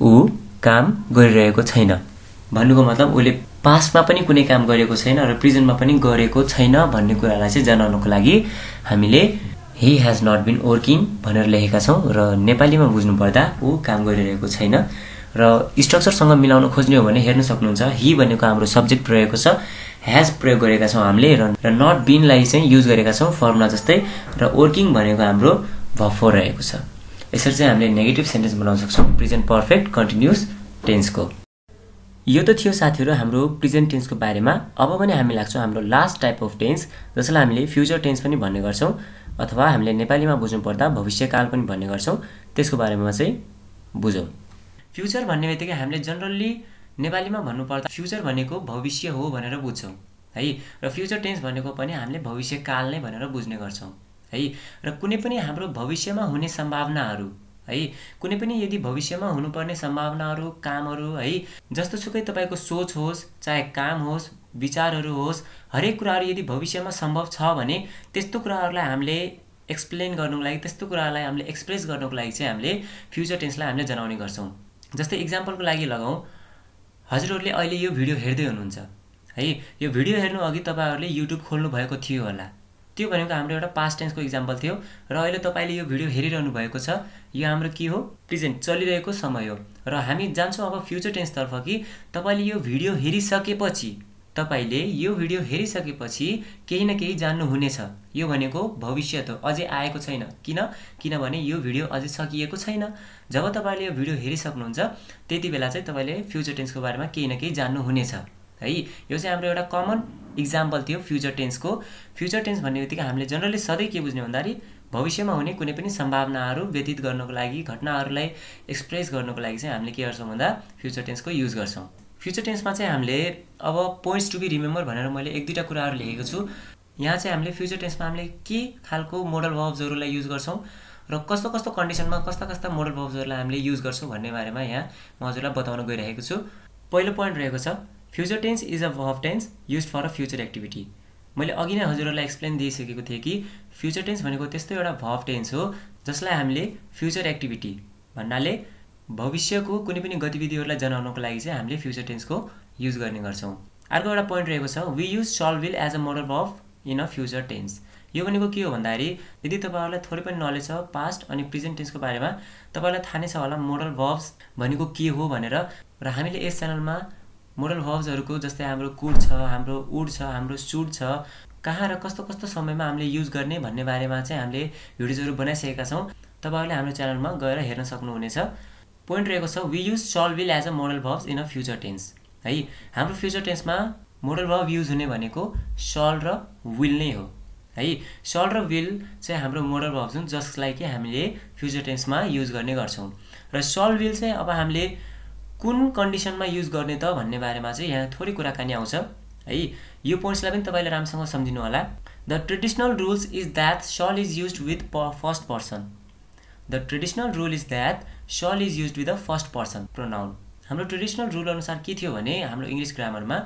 ऊ काम गरिरहेको छैन। भन्नुको मतलब उसले पास्टमा पनि कुनै काम गरेको छैन र प्रिजनमा पनि गरेको छैन भन्ने कुरालाई चाहिँ जनाउनको लागि हामीले he has not been working भनेर लेखेका छौँ र नेपालीमा बुझ्नु पर्दा ऊ काम गरिरहेको छैन। र स्ट्रक्चरसँग मिलाउन खोज्ने हो भने हेर्न सक्नुहुन्छ हि भनेको हाम्रो सब्जेक्ट रहेको छ। हेज प्रयोग गरेका छौँ हामीले र नट बिनलाई चाहिँ युज गरेका छौँ फर्मुला जस्तै र वर्किङ भनेको हाम्रो भफोर रहेको छ। यसरी चाहिँ हामीले नेगेटिभ सेन्टेन्स बनाउन सक्छौँ। प्रेजेन्ट पर्फेक्ट कन्टिन्युस टेन्सको यो त थियो साथीहरू हाम्रो प्रेजेन्ट टेन्सको बारेमा। अब पनि हामी लाग्छौँ हाम्रो लास्ट टाइप अफ टेन्स जसलाई हामीले फ्युचर टेन्स पनि भन्ने गर्छौँ अथवा हामीले नेपालीमा बुझ्नु पर्दा भविष्यकाल पनि भन्ने गर्छौँ। त्यसको बारेमा चाहिँ बुझौँ। फ्युचर भन्ने बित्तिकै हामीले जनरल्ली नेपालीमा भन्नुपर्दा फ्युचर भनेको भविष्य हो भनेर बुझ्छौँ है? र फ्युचर टेन्स भनेको पनि हामीले भविष्यकाल नै भनेर बुझ्ने गर्छौँ है? र कुनै पनि हाम्रो भविष्यमा हुने सम्भावनाहरू है? कुनै पनि यदि भविष्यमा हुनुपर्ने सम्भावनाहरू कामहरू है? जस्तो सुकै तपाईँको सोच होस् चाहे काम होस् विचारहरू होस् हरेक कुराहरू यदि भविष्यमा सम्भव छ भने त्यस्तो कुराहरूलाई हामीले एक्सप्लेन गर्नुको लागि त्यस्तो कुराहरूलाई हामीले एक्सप्रेस गर्नुको लागि चाहिँ हामीले फ्युचर टेन्सलाई हामीले जनाउने गर्छौँ। जस्तै इक्जाम्पलको लागि लगाउँ हजुरहरूले अहिले यो भिडियो हेर्दै हुनुहुन्छ। है यो भिडियो हेर्नु अघि तपाईँहरूले युट्युब खोल्नु भएको थियो होला। त्यो भनेको हाम्रो एउटा पास्ट टेन्सको इक्जाम्पल थियो र अहिले तपाईँले यो भिडियो हेरिरहनु भएको छ। यो हाम्रो के हो? प्रेजेन्ट चलिरहेको समय हो। र हामी जान्छौँ अब फ्युचर टेन्सतर्फ कि तपाईँले यो भिडियो हेरिसकेपछि तपाईँले यो भिडियो हेरिसकेपछि केही न केही जान्नुहुनेछ। यो भनेको भविष्य त अझै आएको छैन। किन? किनभने यो भिडियो अझै सकिएको छैन। जब तपाईँले यो भिडियो हेरिसक्नुहुन्छ त्यति बेला चाहिँ तपाईँले फ्युचर टेन्सको बारेमा केही न केही जान्नुहुनेछ। है यो चाहिँ हाम्रो एउटा कमन इक्जाम्पल थियो फ्युचर टेन्सको। फ्युचर टेन्स भन्ने बित्तिकै हामीले जनरली सधैँ के बुझ्ने भन्दाखेरि भविष्यमा हुने कुनै पनि सम्भावनाहरू व्यतीत गर्नको लागि घटनाहरूलाई एक्सप्रेस गर्नको लागि चाहिँ हामीले के गर्छौँ भन्दा फ्युचर टेन्सको युज गर्छौँ। फ्युचर टेन्समा चाहिँ हामीले अब पोइन्ट्स टु बी रिमेम्बर भनेर मैले एक दुईवटा कुराहरू लेखेको छु। यहाँ चाहिँ हामीले फ्युचर टेन्समा हामीले के खालको मोडल भर्ब्सहरूलाई युज गर्छौँ र कस्तो कस्तो कन्डिसनमा कस्ता कस्ता मोडल भर्ब्सहरूलाई हामीले युज गर्छौँ भन्ने बारेमा यहाँ म हजुरलाई बताउन गइरहेको छु। पहिलो पोइन्ट रहेको छ future tense is a verb tense use for a future activity मैले अघि नै हजुरहरूलाई एक्सप्लेन दिइसकेको थिएँ कि फ्युचर टेन्स भनेको त्यस्तो एउटा भर्ब टेन्स हो जसलाई हामीले फ्युचर एक्टिभिटी भन्नाले भविष्यको कुनै पनि गतिविधिहरूलाई जनाउनको लागि चाहिँ हामीले फ्युचर टेन्सको युज गर्ने गर्छौँ। अर्को एउटा पोइन्ट रहेको छ we use shall will as a modal of in a future tense यो भनेको के हो भन्दाखेरि यदि तपाईँहरूलाई थोरै पनि नलेज छ पास्ट अनि प्रेजेन्ट टेन्सको बारेमा तपाईँलाई थाहा नै छ होला मोडल भब्स भनेको के हो भनेर र हामीले यस च्यानलमा मोडल भब्सहरूको जस्तै हाम्रो कुड छ हाम्रो उड छ हाम्रो सुड छ कहाँ र कस्तो कस्तो समयमा हामीले युज गर्ने भन्ने बारेमा चाहिँ हामीले भिडियोजहरू बनाइसकेका छौँ। तपाईँहरूले हाम्रो च्यानलमा गएर हेर्न सक्नुहुनेछ। पोइन्ट रहेको छ we use shall will as a modal verbs in a future tense है हाम्रो फ्युचर टेन्समा मोडल भब युज हुने भनेको सल र विल नै हो। है सल र विल चाहिँ हाम्रो मोडल भब्स हुन् जसलाई कि हामीले फ्युचर टेन्समा युज गर्ने गर्छौँ। र सल विल चाहिँ अब हामीले कुन कन्डिसनमा युज गर्ने त भन्ने बारेमा चाहिँ यहाँ थोरै कुराकानी आउँछ। है यो पोइन्ट्सलाई पनि तपाईँले राम्रोसँग सम्झिनु होला the traditional rules is that shall is use with first person the traditional rule is that shall is use with the first person pronoun हाम्रो ट्रेडिसनल रुल अनुसार के थियो भने हाम्रो इङ्ग्लिस ग्रामरमा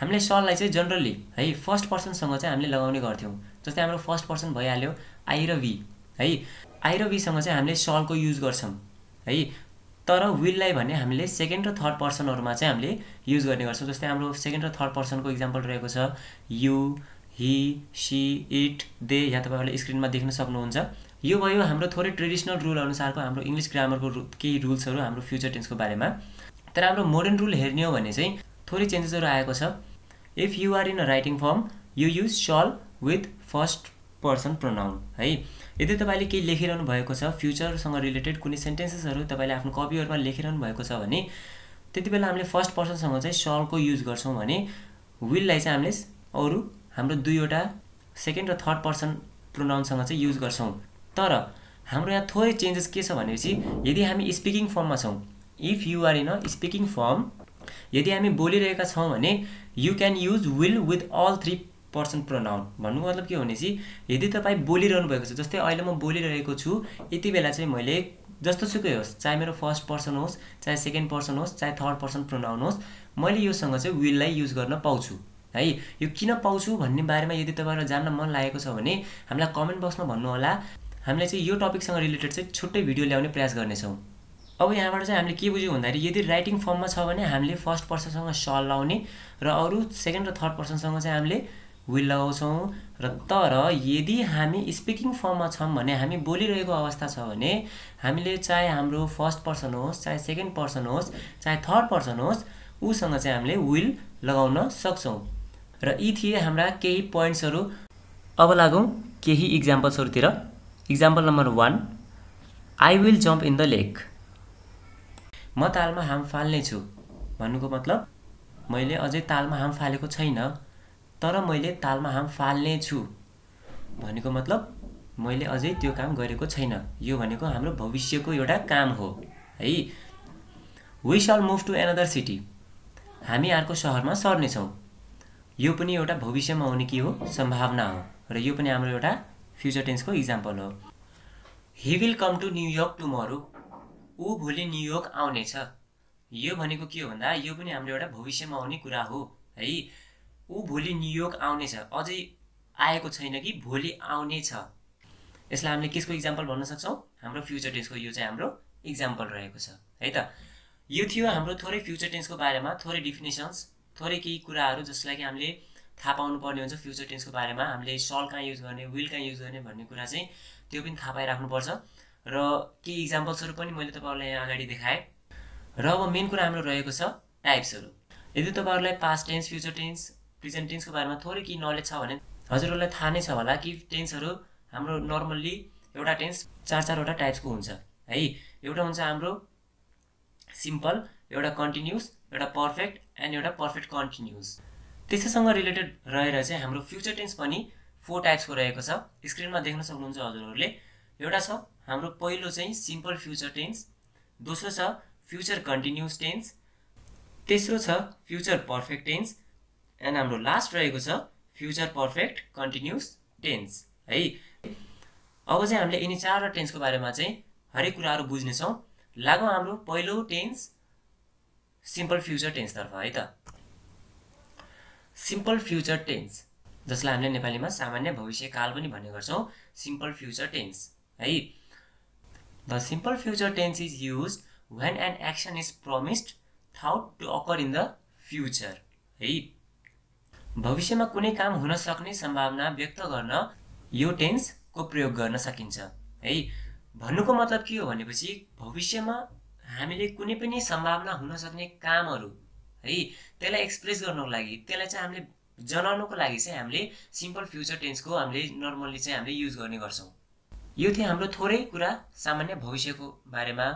हामीले सललाई चाहिँ जनरली है फर्स्ट पर्सनसँग चाहिँ हामीले लगाउने गर्थ्यौँ। जस्तै हाम्रो फर्स्ट पर्सन भइहाल्यो आई र वी है। आई र वीसँग चाहिँ हामीले सलको युज गर्छौँ है। तर विललाई भने हामीले सेकेन्ड र थर्ड पर्सनहरूमा चाहिँ हामीले युज गर्ने गर्छौँ। जस्तै हाम्रो सेकेन्ड र थर्ड पर्सनको इक्जाम्पल रहेको छ you he she it they यहाँ तपाईँहरूले स्क्रिनमा देख्न सक्नुहुन्छ। यो भयो हाम्रो थोरै ट्रेडिसनल रुल अनुसारको हाम्रो इङ्ग्लिस ग्रामरको केही रुल्सहरू हाम्रो फ्युचर टेन्सको बारेमा। तर हाम्रो मोडर्न रुल हेर्ने हो भने चाहिँ थोरै चेन्जेसहरू आएको छ। If you are in a writing form you use shall with first person pronoun है। यदि तपाईँले केही लेखिरहनु भएको छ फ्युचरसँग रिलेटेड कुनै सेन्टेन्सेसहरू तपाईँले आफ्नो कपीहरूमा लेखिरहनु भएको छ भने त्यति बेला हामीले फर्स्ट पर्सनसँग चाहिँ सलको युज गर्छौँ भने विललाई चाहिँ हामीले अरू हाम्रो दुईवटा सेकेन्ड र थर्ड पर्सन प्रोनाउनसँग चाहिँ युज गर्छौँ। तर हाम्रो यहाँ थोरै चेन्जेस के छ भनेपछि यदि हामी स्पिकिङ फर्ममा छौँ if you are in a speaking form यदि हामी बोलिरहेका छौँ भने you can use will with all three person pronoun भन्नुको मतलब के भनेपछि यदि तपाईँ बोलिरहनु भएको छ जस्तै अहिले म बोलिरहेको छु यति बेला चाहिँ मैले जस्तो सुकै होस् चाहे मेरो फर्स्ट पर्सन होस् चाहे सेकेन्ड पर्सन होस् चाहे थर्ड पर्सन प्रोनाउन होस् मैले योसँग चाहिँ विललाई युज गर्न पाउँछु। है यो किन पाउँछु भन्ने बारेमा यदि तपाईँहरूलाई जान्न मन लागेको छ भने हामीलाई कमेन्ट बक्समा भन्नुहोला। हामीले चाहिँ यो टपिकसँग रिलेटेड चाहिँ छुट्टै भिडियो ल्याउने प्रयास गर्नेछौँ। अब यहाँबाट चाहिँ हामीले के बुझ्यौँ भन्दाखेरि यदि राइटिङ फर्ममा छ भने हामीले फर्स्ट पर्सनसँग सल लाउने र अरू सेकेन्ड र थर्ड पर्सनसँग चाहिँ हामीले विल लगाउँछौँ र तर यदि हामी स्पिकिङ फर्ममा छौँ भने हामी बोलिरहेको अवस्था छ भने हामीले चाहे हाम्रो फर्स्ट पर्सन होस् चाहे सेकेन्ड पर्सन होस् चाहे थर्ड पर्सन होस् उसँग चाहिँ हामीले विल लगाउन सक्छौँ। र यी थिए हाम्रा केही पोइन्ट्सहरू अब लागौँ केही इक्जाम्पल्सहरूतिर example number one I will jump in the lake म तालमा हाम फाल्ने छु भन्नुको मतलब मैले अझै तालमा हाम फालेको छैन तर मैले तालमा हाम फाल्ने छु भनेको मतलब मैले अझै त्यो काम गरेको छैन। यो भनेको हाम्रो भविष्यको एउटा काम हो है? वी सल मुभ टु एनदर सिटी हामी अर्को सहरमा सर्नेछौँ। यो पनि एउटा भविष्यमा हुने के हो? सम्भावना हो। र यो पनि हाम्रो एउटा फ्युचर टेन्सको इक्जाम्पल हो। He will come to New York tomorrow ऊ भोलि न्युयोर्क आउनेछ। यो भनेको के हो भन्दा यो पनि हाम्रो एउटा भविष्यमा आउने कुरा हो है? ऊ भोलि न्युयोर्क आउनेछ। अझै आएको छैन कि भोलि आउनेछ। यसलाई हामीले केसको इक्जाम्पल भन्न सक्छौँ? हाम्रो फ्युचर टेन्सको यो चाहिँ हाम्रो इक्जाम्पल रहेको छ है त? यो थियो हाम्रो थोरै फ्युचर टेन्सको बारेमा थोरै डिफिनेसन्स थोरै केही कुराहरू जसलाई कि हामीले थाहा पाउनुपर्ने हुन्छ फ्युचर टेन्सको बारेमा। हामीले सल कहाँ युज गर्ने विल कहाँ युज गर्ने भन्ने कुरा चाहिँ त्यो पनि थाहा पाइराख्नुपर्छ। र केही इक्जाम्पल्सहरू पनि मैले तपाईँहरूलाई यहाँ अगाडि देखाएँ। र अब मेन कुरा हाम्रो रहेको छ टाइप्सहरू यदि तपाईँहरूलाई past tense future tense present टेन्सको बारेमा थोरै केही नलेज छ भने हजुरहरूलाई थाहा नै छ होला कि टेन्सहरू हाम्रो नर्मल्ली एउटा टेन्स चार चारवटा टाइप्सको हुन्छ। है एउटा हुन्छ हाम्रो सिम्पल एउटा कन्टिन्युस एउटा पर्फेक्ट एन्ड एउटा पर्फेक्ट कन्टिन्युस त्यसैसँग रिलेटेड रहेर चाहिँ हाम्रो फ्युचर टेन्स पनि फोर टाइप्सको रहेको छ। स्क्रिनमा देख्न सक्नुहुन्छ हजुरहरूले। एउटा छ हाम्रो पहिलो चाहिँ सिम्पल फ्युचर टेन्स दोस्रो छ फ्युचर कन्टिन्युस टेन्स तेस्रो छ फ्युचर पर्फेक्ट टेन्स एन्ड हाम्रो लास्ट रहेको छ फ्युचर पर्फेक्ट कन्टिन्युस टेन्स है। अब चाहिँ हामीले यिनी चारवटा टेन्सको बारेमा चाहिँ हरेक कुराहरू बुझ्नेछौँ। लागौँ हाम्रो पहिलो टेन्स सिम्पल फ्युचर टेन्सतर्फ है त। सिम्पल फ्युचर टेन्स जसलाई हामीले नेपालीमा सामान्य भविष्यकाल पनि भन्ने गर्छौँ सिम्पल फ्युचर टेन्स है? The simple future tense is use when an action is promised thought to occur in the future है? भविष्यमा कुनै काम हुन सक्ने सम्भावना व्यक्त गर्न यो टेन्सको प्रयोग गर्न सकिन्छ है? भन्नुको मतलब के हो भनेपछि भविष्यमा हामीले कुनै पनि सम्भावना हुन सक्ने कामहरू है? त्यसलाई एक्सप्रेस गर्नुको लागि त्यसलाई चाहिँ हामीले जनाउनुको लागि चाहिँ हामीले सिम्पल फ्युचर टेन्सको हामीले नर्मल्ली चाहिँ हामीले युज गर्ने गर्छौँ। यो थियो हाम्रो थोरै कुरा सामान्य भविष्यको बारेमा।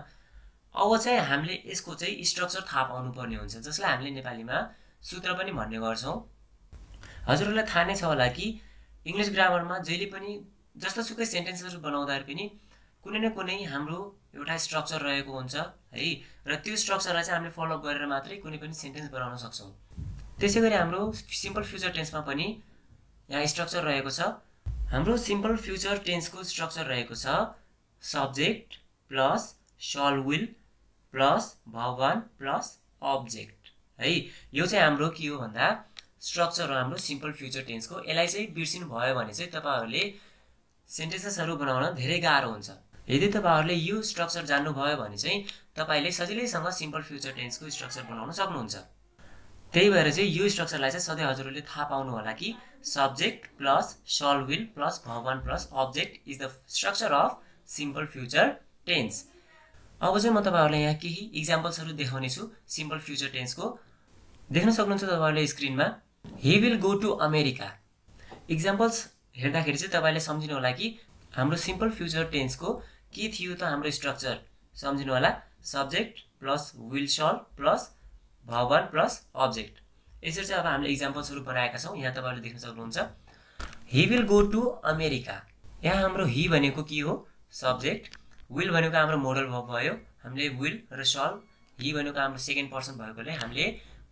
अब चाहिँ हामीले यसको चाहिँ स्ट्रक्चर थाहा पाउनु पर्ने हुन्छ जसलाई हामीले नेपालीमा सूत्र पनि भन्ने गर्छौँ। हजुरहरूलाई थाहा नै छ होला कि इङ्ग्लिस ग्रामरमा जहिले पनि जस्तोसुकै सेन्टेन्सहरू बनाउँदाखेरि पनि कुनै न कुनै हाम्रो एउटा स्ट्रक्चर रहेको हुन्छ है? र त्यो स्ट्रक्चरलाई चाहिँ हामीले फलोअप गरेर मात्रै कुनै पनि सेन्टेन्स बनाउन सक्छौँ। त्यसै गरी हाम्रो सिम्पल फ्युचर टेन्समा पनि यहाँ स्ट्रक्चर रहेको छ। हाम्रो सिम्पल फ्युचर टेन्सको स्ट्रक्चर रहेको छ। Subject plus shall will plus भगवान प्लस अब्जेक्ट है यो चाहिँ हाम्रो के हो भन्दा स्ट्रक्चर हो हाम्रो सिम्पल फ्युचर टेन्सको। यसलाई चाहिँ बिर्सिनु भयो भने चाहिँ तपाईँहरूले सेन्टेन्सेसहरू बनाउन धेरै गाह्रो हुन्छ। यदि तपाईँहरूले यो स्ट्रक्चर जान्नुभयो भने चाहिँ तपाईँले सजिलैसँग सिम्पल फ्युचर टेन्सको स्ट्रक्चर बनाउन सक्नुहुन्छ। त्यही भएर चाहिँ यो स्ट्रक्चरलाई चाहिँ सधैँ हजुरहरूले थाहा पाउनु होला कि subject plus shall will plus भगवान plus object is the structure of simple future tense. अब चाहिँ म तपाईँहरूलाई यहाँ केही इक्जाम्पल्सहरू देखाउने छु सिम्पल फ्युचर टेन्सको। देख्न सक्नुहुन्छ तपाईँहरूले स्क्रिनमा he will go to America examples हेर्दाखेरि चाहिँ तपाईँले सम्झिनु होला कि हाम्रो सिम्पल फ्युचर टेन्सको के थियो त हाम्रो स्ट्रक्चर? सम्झिनु होला। Subject plus will shall plus भगवान प्लस अब्जेक्ट। यसरी चाहिँ अब हामीले इक्जाम्पल्सहरू बनाएका छौँ। यहाँ तपाईँहरूले देख्न सक्नुहुन्छ। He will go to America यहाँ हाम्रो हि भनेको के हो? सब्जेक्ट विल भनेको हाम्रो मोडल भयो। हामीले विल र सल हि भनेको हाम्रो सेकेन्ड पर्सन भएकोले हामीले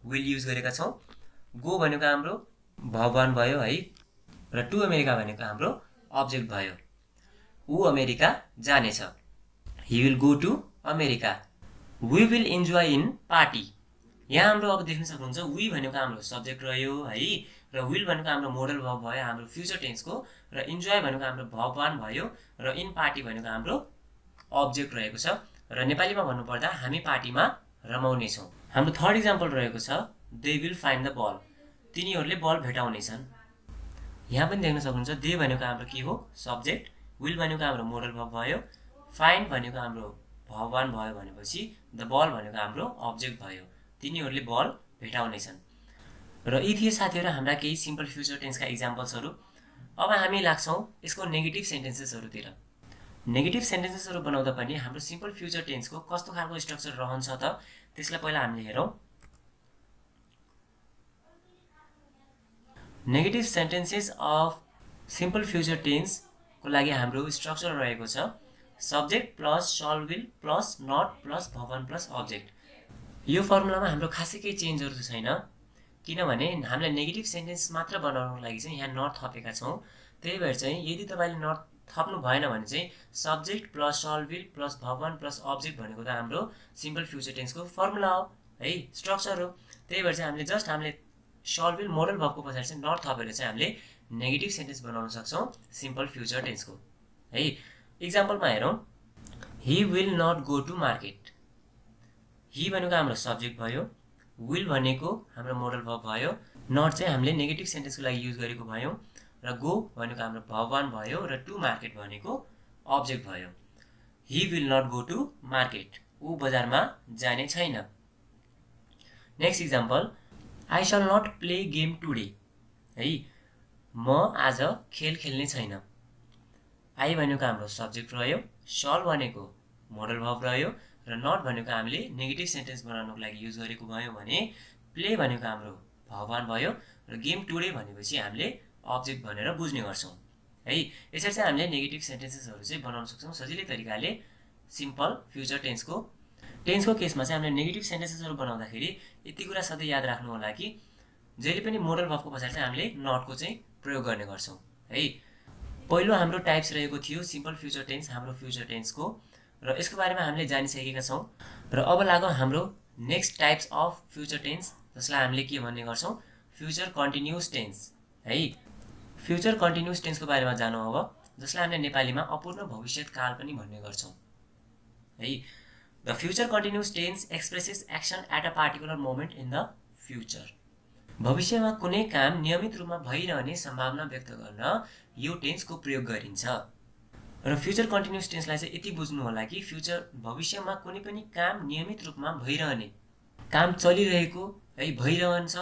विल युज गरेका छौँ। गो भनेको हाम्रो भगवान भयो है। र टु अमेरिका भनेको हाम्रो अब्जेक्ट भयो। ऊ अमेरिका जानेछ। He will go to America. We will enjoy in party यहाँ हाम्रो अब देख्न सक्नुहुन्छ वी भनेको हाम्रो सब्जेक्ट रह्यो है र विल भनेको हाम्रो मोडल भब भयो हाम्रो फ्युचर टेन्सको र इन्जोय भनेको हाम्रो भगवान भयो र इन पार्टी भनेको हाम्रो अब्जेक्ट रहेको छ। र नेपालीमा भन्नुपर्दा हामी पार्टीमा रमाउनेछौँ। हाम्रो थर्ड इक्जाम्पल रहेको छ they will find the ball तिनीहरूले बल भेटाउनेछन्। यहाँ पनि देख्न सक्नुहुन्छ दे भनेको हाम्रो के हो? सब्जेक्ट विल भनेको हाम्रो मोडल भब भयो। फाइन भनेको हाम्रो भगवान भयो भनेपछि द बल भनेको हाम्रो अब्जेक्ट भयो। तिनीहरूले बल भेटाउनेछन्। र यी थिए साथीहरू हाम्रा केही सिम्पल फ्युचर टेन्सका इक्जाम्पल्सहरू अब हामी लाग्छौँ यसको नेगेटिभ सेन्टेन्सेसहरूतिर नेगेटिभ सेन्टेन्सेसहरू बनाउँदा पनि हाम्रो सिम्पल फ्युचर टेन्सको कस्तो खालको स्ट्रक्चर रहन्छ त त्यसलाई पहिला हामीले हेरौँ। Negative sentences of simple future tense को लागि हाम्रो स्ट्रक्चर रहेको छ। Subject plus shall will plus not plus V one plus object यो फर्मुलामा हाम्रो खासै केही चेन्जहरू छैन। किनभने हामीले नेगेटिभ सेन्टेन्स मात्र बनाउनुको लागि चाहिँ यहाँ नट थपेका छौँ। त्यही भएर चाहिँ यदि तपाईँले नट थप्नु भएन भने चाहिँ subject plus shall will plus V one plus object भनेको त हाम्रो सिम्पल फ्युचर टेन्सको फर्मुला हो है स्ट्रक्चर हो। त्यही भएर चाहिँ हामीले जस्ट हामीले सल्भिल मोडल भएको पछाडि चाहिँ नट थपेर चाहिँ हामीले नेगेटिभ सेन्टेन्स बनाउन सक्छौँ सिम्पल फ्युचर टेन्सको है। इक्जाम्पलमा हेरौँ। He will not go to market he भनेको हाम्रो सब्जेक्ट भयो। विल भनेको हाम्रो मोडल भब भयो। नट चाहिँ हामीले नेगेटिभ सेन्टेन्सको लागि युज गरेको भयौँ। र गो भनेको हाम्रो भगवान भयो र टु मार्केट भनेको अब्जेक्ट भयो। He will not go to market ऊ बजारमा जाने छैन। Next example I shall not play game today है म आज खेल खेल्ने छैन। आई भनेको हाम्रो सब्जेक्ट रह्यो सल भनेको मोडल भब रह्यो र नट भनेको हामीले नेगेटिभ सेन्टेन्स बनाउनुको लागि युज गरेको भयो भने प्ले भनेको हाम्रो भगवान भयो र गेम टुडे भनेपछि हामीले अब्जेक्ट भनेर बुझ्ने गर्छौँ। है यसरी चाहिँ हामीले नेगेटिभ सेन्टेन्सेसहरू चाहिँ बनाउन सक्छौँ। सजिलै तरिकाले सिम्पल फ्युचर टेन्सको टेन्सको केसमा चाहिँ हामीले नेगेटिभ सेन्टेन्सेसहरू बनाउँदाखेरि यति कुरा सधैँ याद राख्नु होला कि जहिले पनि मोडल भएको पछाडि चाहिँ हामीले नटको चाहिँ प्रयोग गर्ने गर्छौँ। है पहिलो हाम्रो टाइप्स रहेको थियो सिम्पल फ्युचर टेन्स हाम्रो फ्युचर टेन्सको र यसको बारेमा हामीले जानिसकेका छौँ। र अब लागौँ हाम्रो next types of future tense जसलाई हामीले के भन्ने गर्छौँ? फ्युचर कन्टिन्युस टेन्स है? फ्युचर कन्टिन्युस टेन्सको बारेमा जानु अब जसलाई हामीले नेपालीमा अपूर्ण भविष्यकाल पनि भन्ने गर्छौँ है? The future continuous tense expresses action at a particular moment in the future भविष्यमा कुनै काम नियमित रूपमा भइरहने सम्भावना व्यक्त गर्न यो टेन्सको प्रयोग गरिन्छ। र फ्युचर कन्टिन्युस टेन्सलाई चाहिँ यति बुझ्नु होला कि फ्युचर भविष्यमा कुनै पनि काम नियमित रूपमा भइरहने। काम चलिरहेको है भइरहन्छ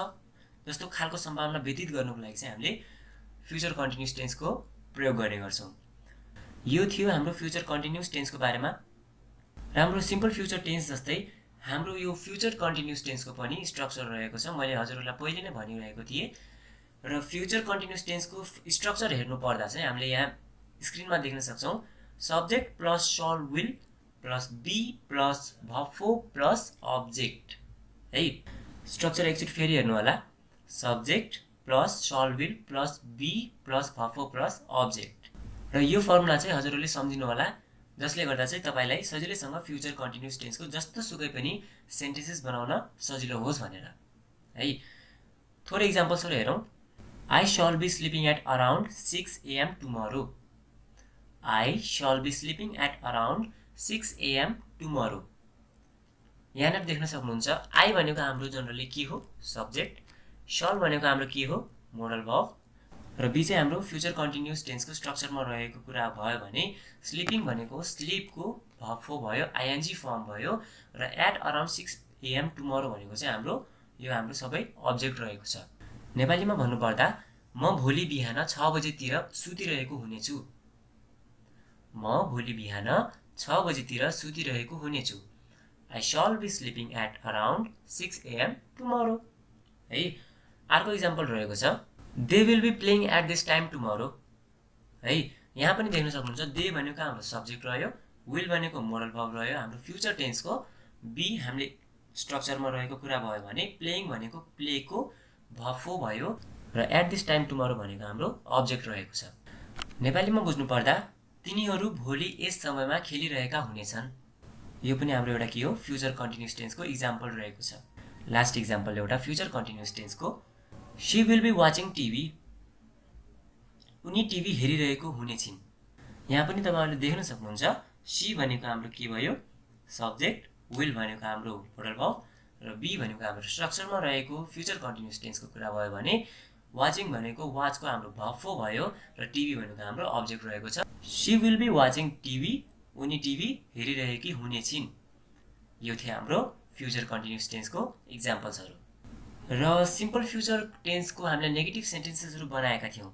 जस्तो खालको सम्भावना व्यतीत गर्नुको लागि चाहिँ हामीले फ्युचर कन्टिन्युस टेन्सको प्रयोग गर्ने गर्छौँ। यो थियो हाम्रो फ्युचर कन्टिन्युस टेन्सको बारेमा। र हाम्रो सिम्पल फ्युचर टेन्स जस्तै हाम्रो यो फ्युचर कन्टिन्युस टेन्सको पनि स्ट्रक्चर रहेको छ। मैले हजुरहरूलाई पहिले नै भनिरहेको थिएँ। र फ्युचर कन्टिन्युस टेन्सको स्ट्रक्चर हेर्नु पर्दा चाहिँ हामीले यहाँ स्क्रिनमा देख्न सक्छौँ। Subject plus shall will plus be plus भफो plus object है? स्ट्रक्चर एकचोटि फेरि हेर्नु होला। Subject plus shall will plus be plus भफो plus object र यो फर्मुला चाहिँ हजुरहरूले सम्झिनु होला। जसले गर्दा चाहिँ तपाईँलाई सजिलैसँग फ्युचर कन्टिन्युस टेन्सको जस्तो सुकै पनि सेन्टेन्सेस बनाउन सजिलो होस् भनेर। है थोरै इक्जाम्पल्सहरू हेरौँ। I shall be sleeping at around six AM tomorrow I shall be sleeping at around six AM tomorrow यहाँनिर देख्न सक्नुहुन्छ आई भनेको हाम्रो जनरली के हो? सब्जेक्ट सल भनेको हाम्रो के हो? मोडल भव र बी चाहिँ हाम्रो फ्युचर कन्टिन्युस टेन्सको स्ट्रक्चरमा रहेको कुरा भयो भने स्लिपिङ भनेको स्लिपको भफो भयो आइएनजी फर्म भयो र at around six AM tomorrow भनेको चाहिँ हाम्रो यो हाम्रो सबै अब्जेक्ट रहेको छ। नेपालीमा भन्नुपर्दा म भोलि बिहान छ बजेतिर सुतिरहेको हुनेछु। म भोलि बिहान छ बजीतिर सुतिरहेको हुनेछु। I shall be sleeping at around six AM tomorrow है अर्को इक्जाम्पल रहेको छ। They will be playing at this time tomorrow है? यहाँ पनि देख्न सक्नुहुन्छ दे भनेको हाम्रो सब्जेक्ट रह्यो विल भनेको मोडल भब रह्यो हाम्रो फ्युचर टेन्सको बी हामीले स्ट्रक्चरमा रहेको कुरा भयो भने प्लेइङ भनेको प्लेको भफो भयो र एट दिस टाइम टुमरो भनेको हाम्रो अब्जेक्ट रहेको छ। नेपालीमा बुझ्नु पर्दा तिनीहरू भोलि यस समयमा खेलिरहेका हुनेछन्। यो पनि हाम्रो एउटा के हो? फ्युचर कन्टिन्युस टेन्सको इक्जाम्पल रहेको छ। लास्ट इक्जाम्पल एउटा future continuous टेन्सको she will be watching TV उनी टिभी हेरिरहेको हुनेछिन् यहाँ पनि तपाईँहरूले देख्न सक्नुहुन्छ सी भनेको हाम्रो के भयो? सब्जेक्ट विल भनेको हाम्रो मोडल भयो र बी भनेको हाम्रो स्ट्रक्चरमा रहेको फ्युचर कन्टिन्युस टेन्सको कुरा भयो भने वाचिङ भनेको वाचको हाम्रो भफो भयो र टिभी भनेको हाम्रो अब्जेक्ट रहेको छ। She will be watching TV उनी टिभी हेरिरहेकी हुनेछिन् यो थियो हाम्रो फ्युचर कन्टिन्युस टेन्सको इक्जाम्पल्सहरू र सिम्पल फ्युचर टेन्सको हामीले नेगेटिभ सेन्टेन्सेसहरू बनाएका थियौँ।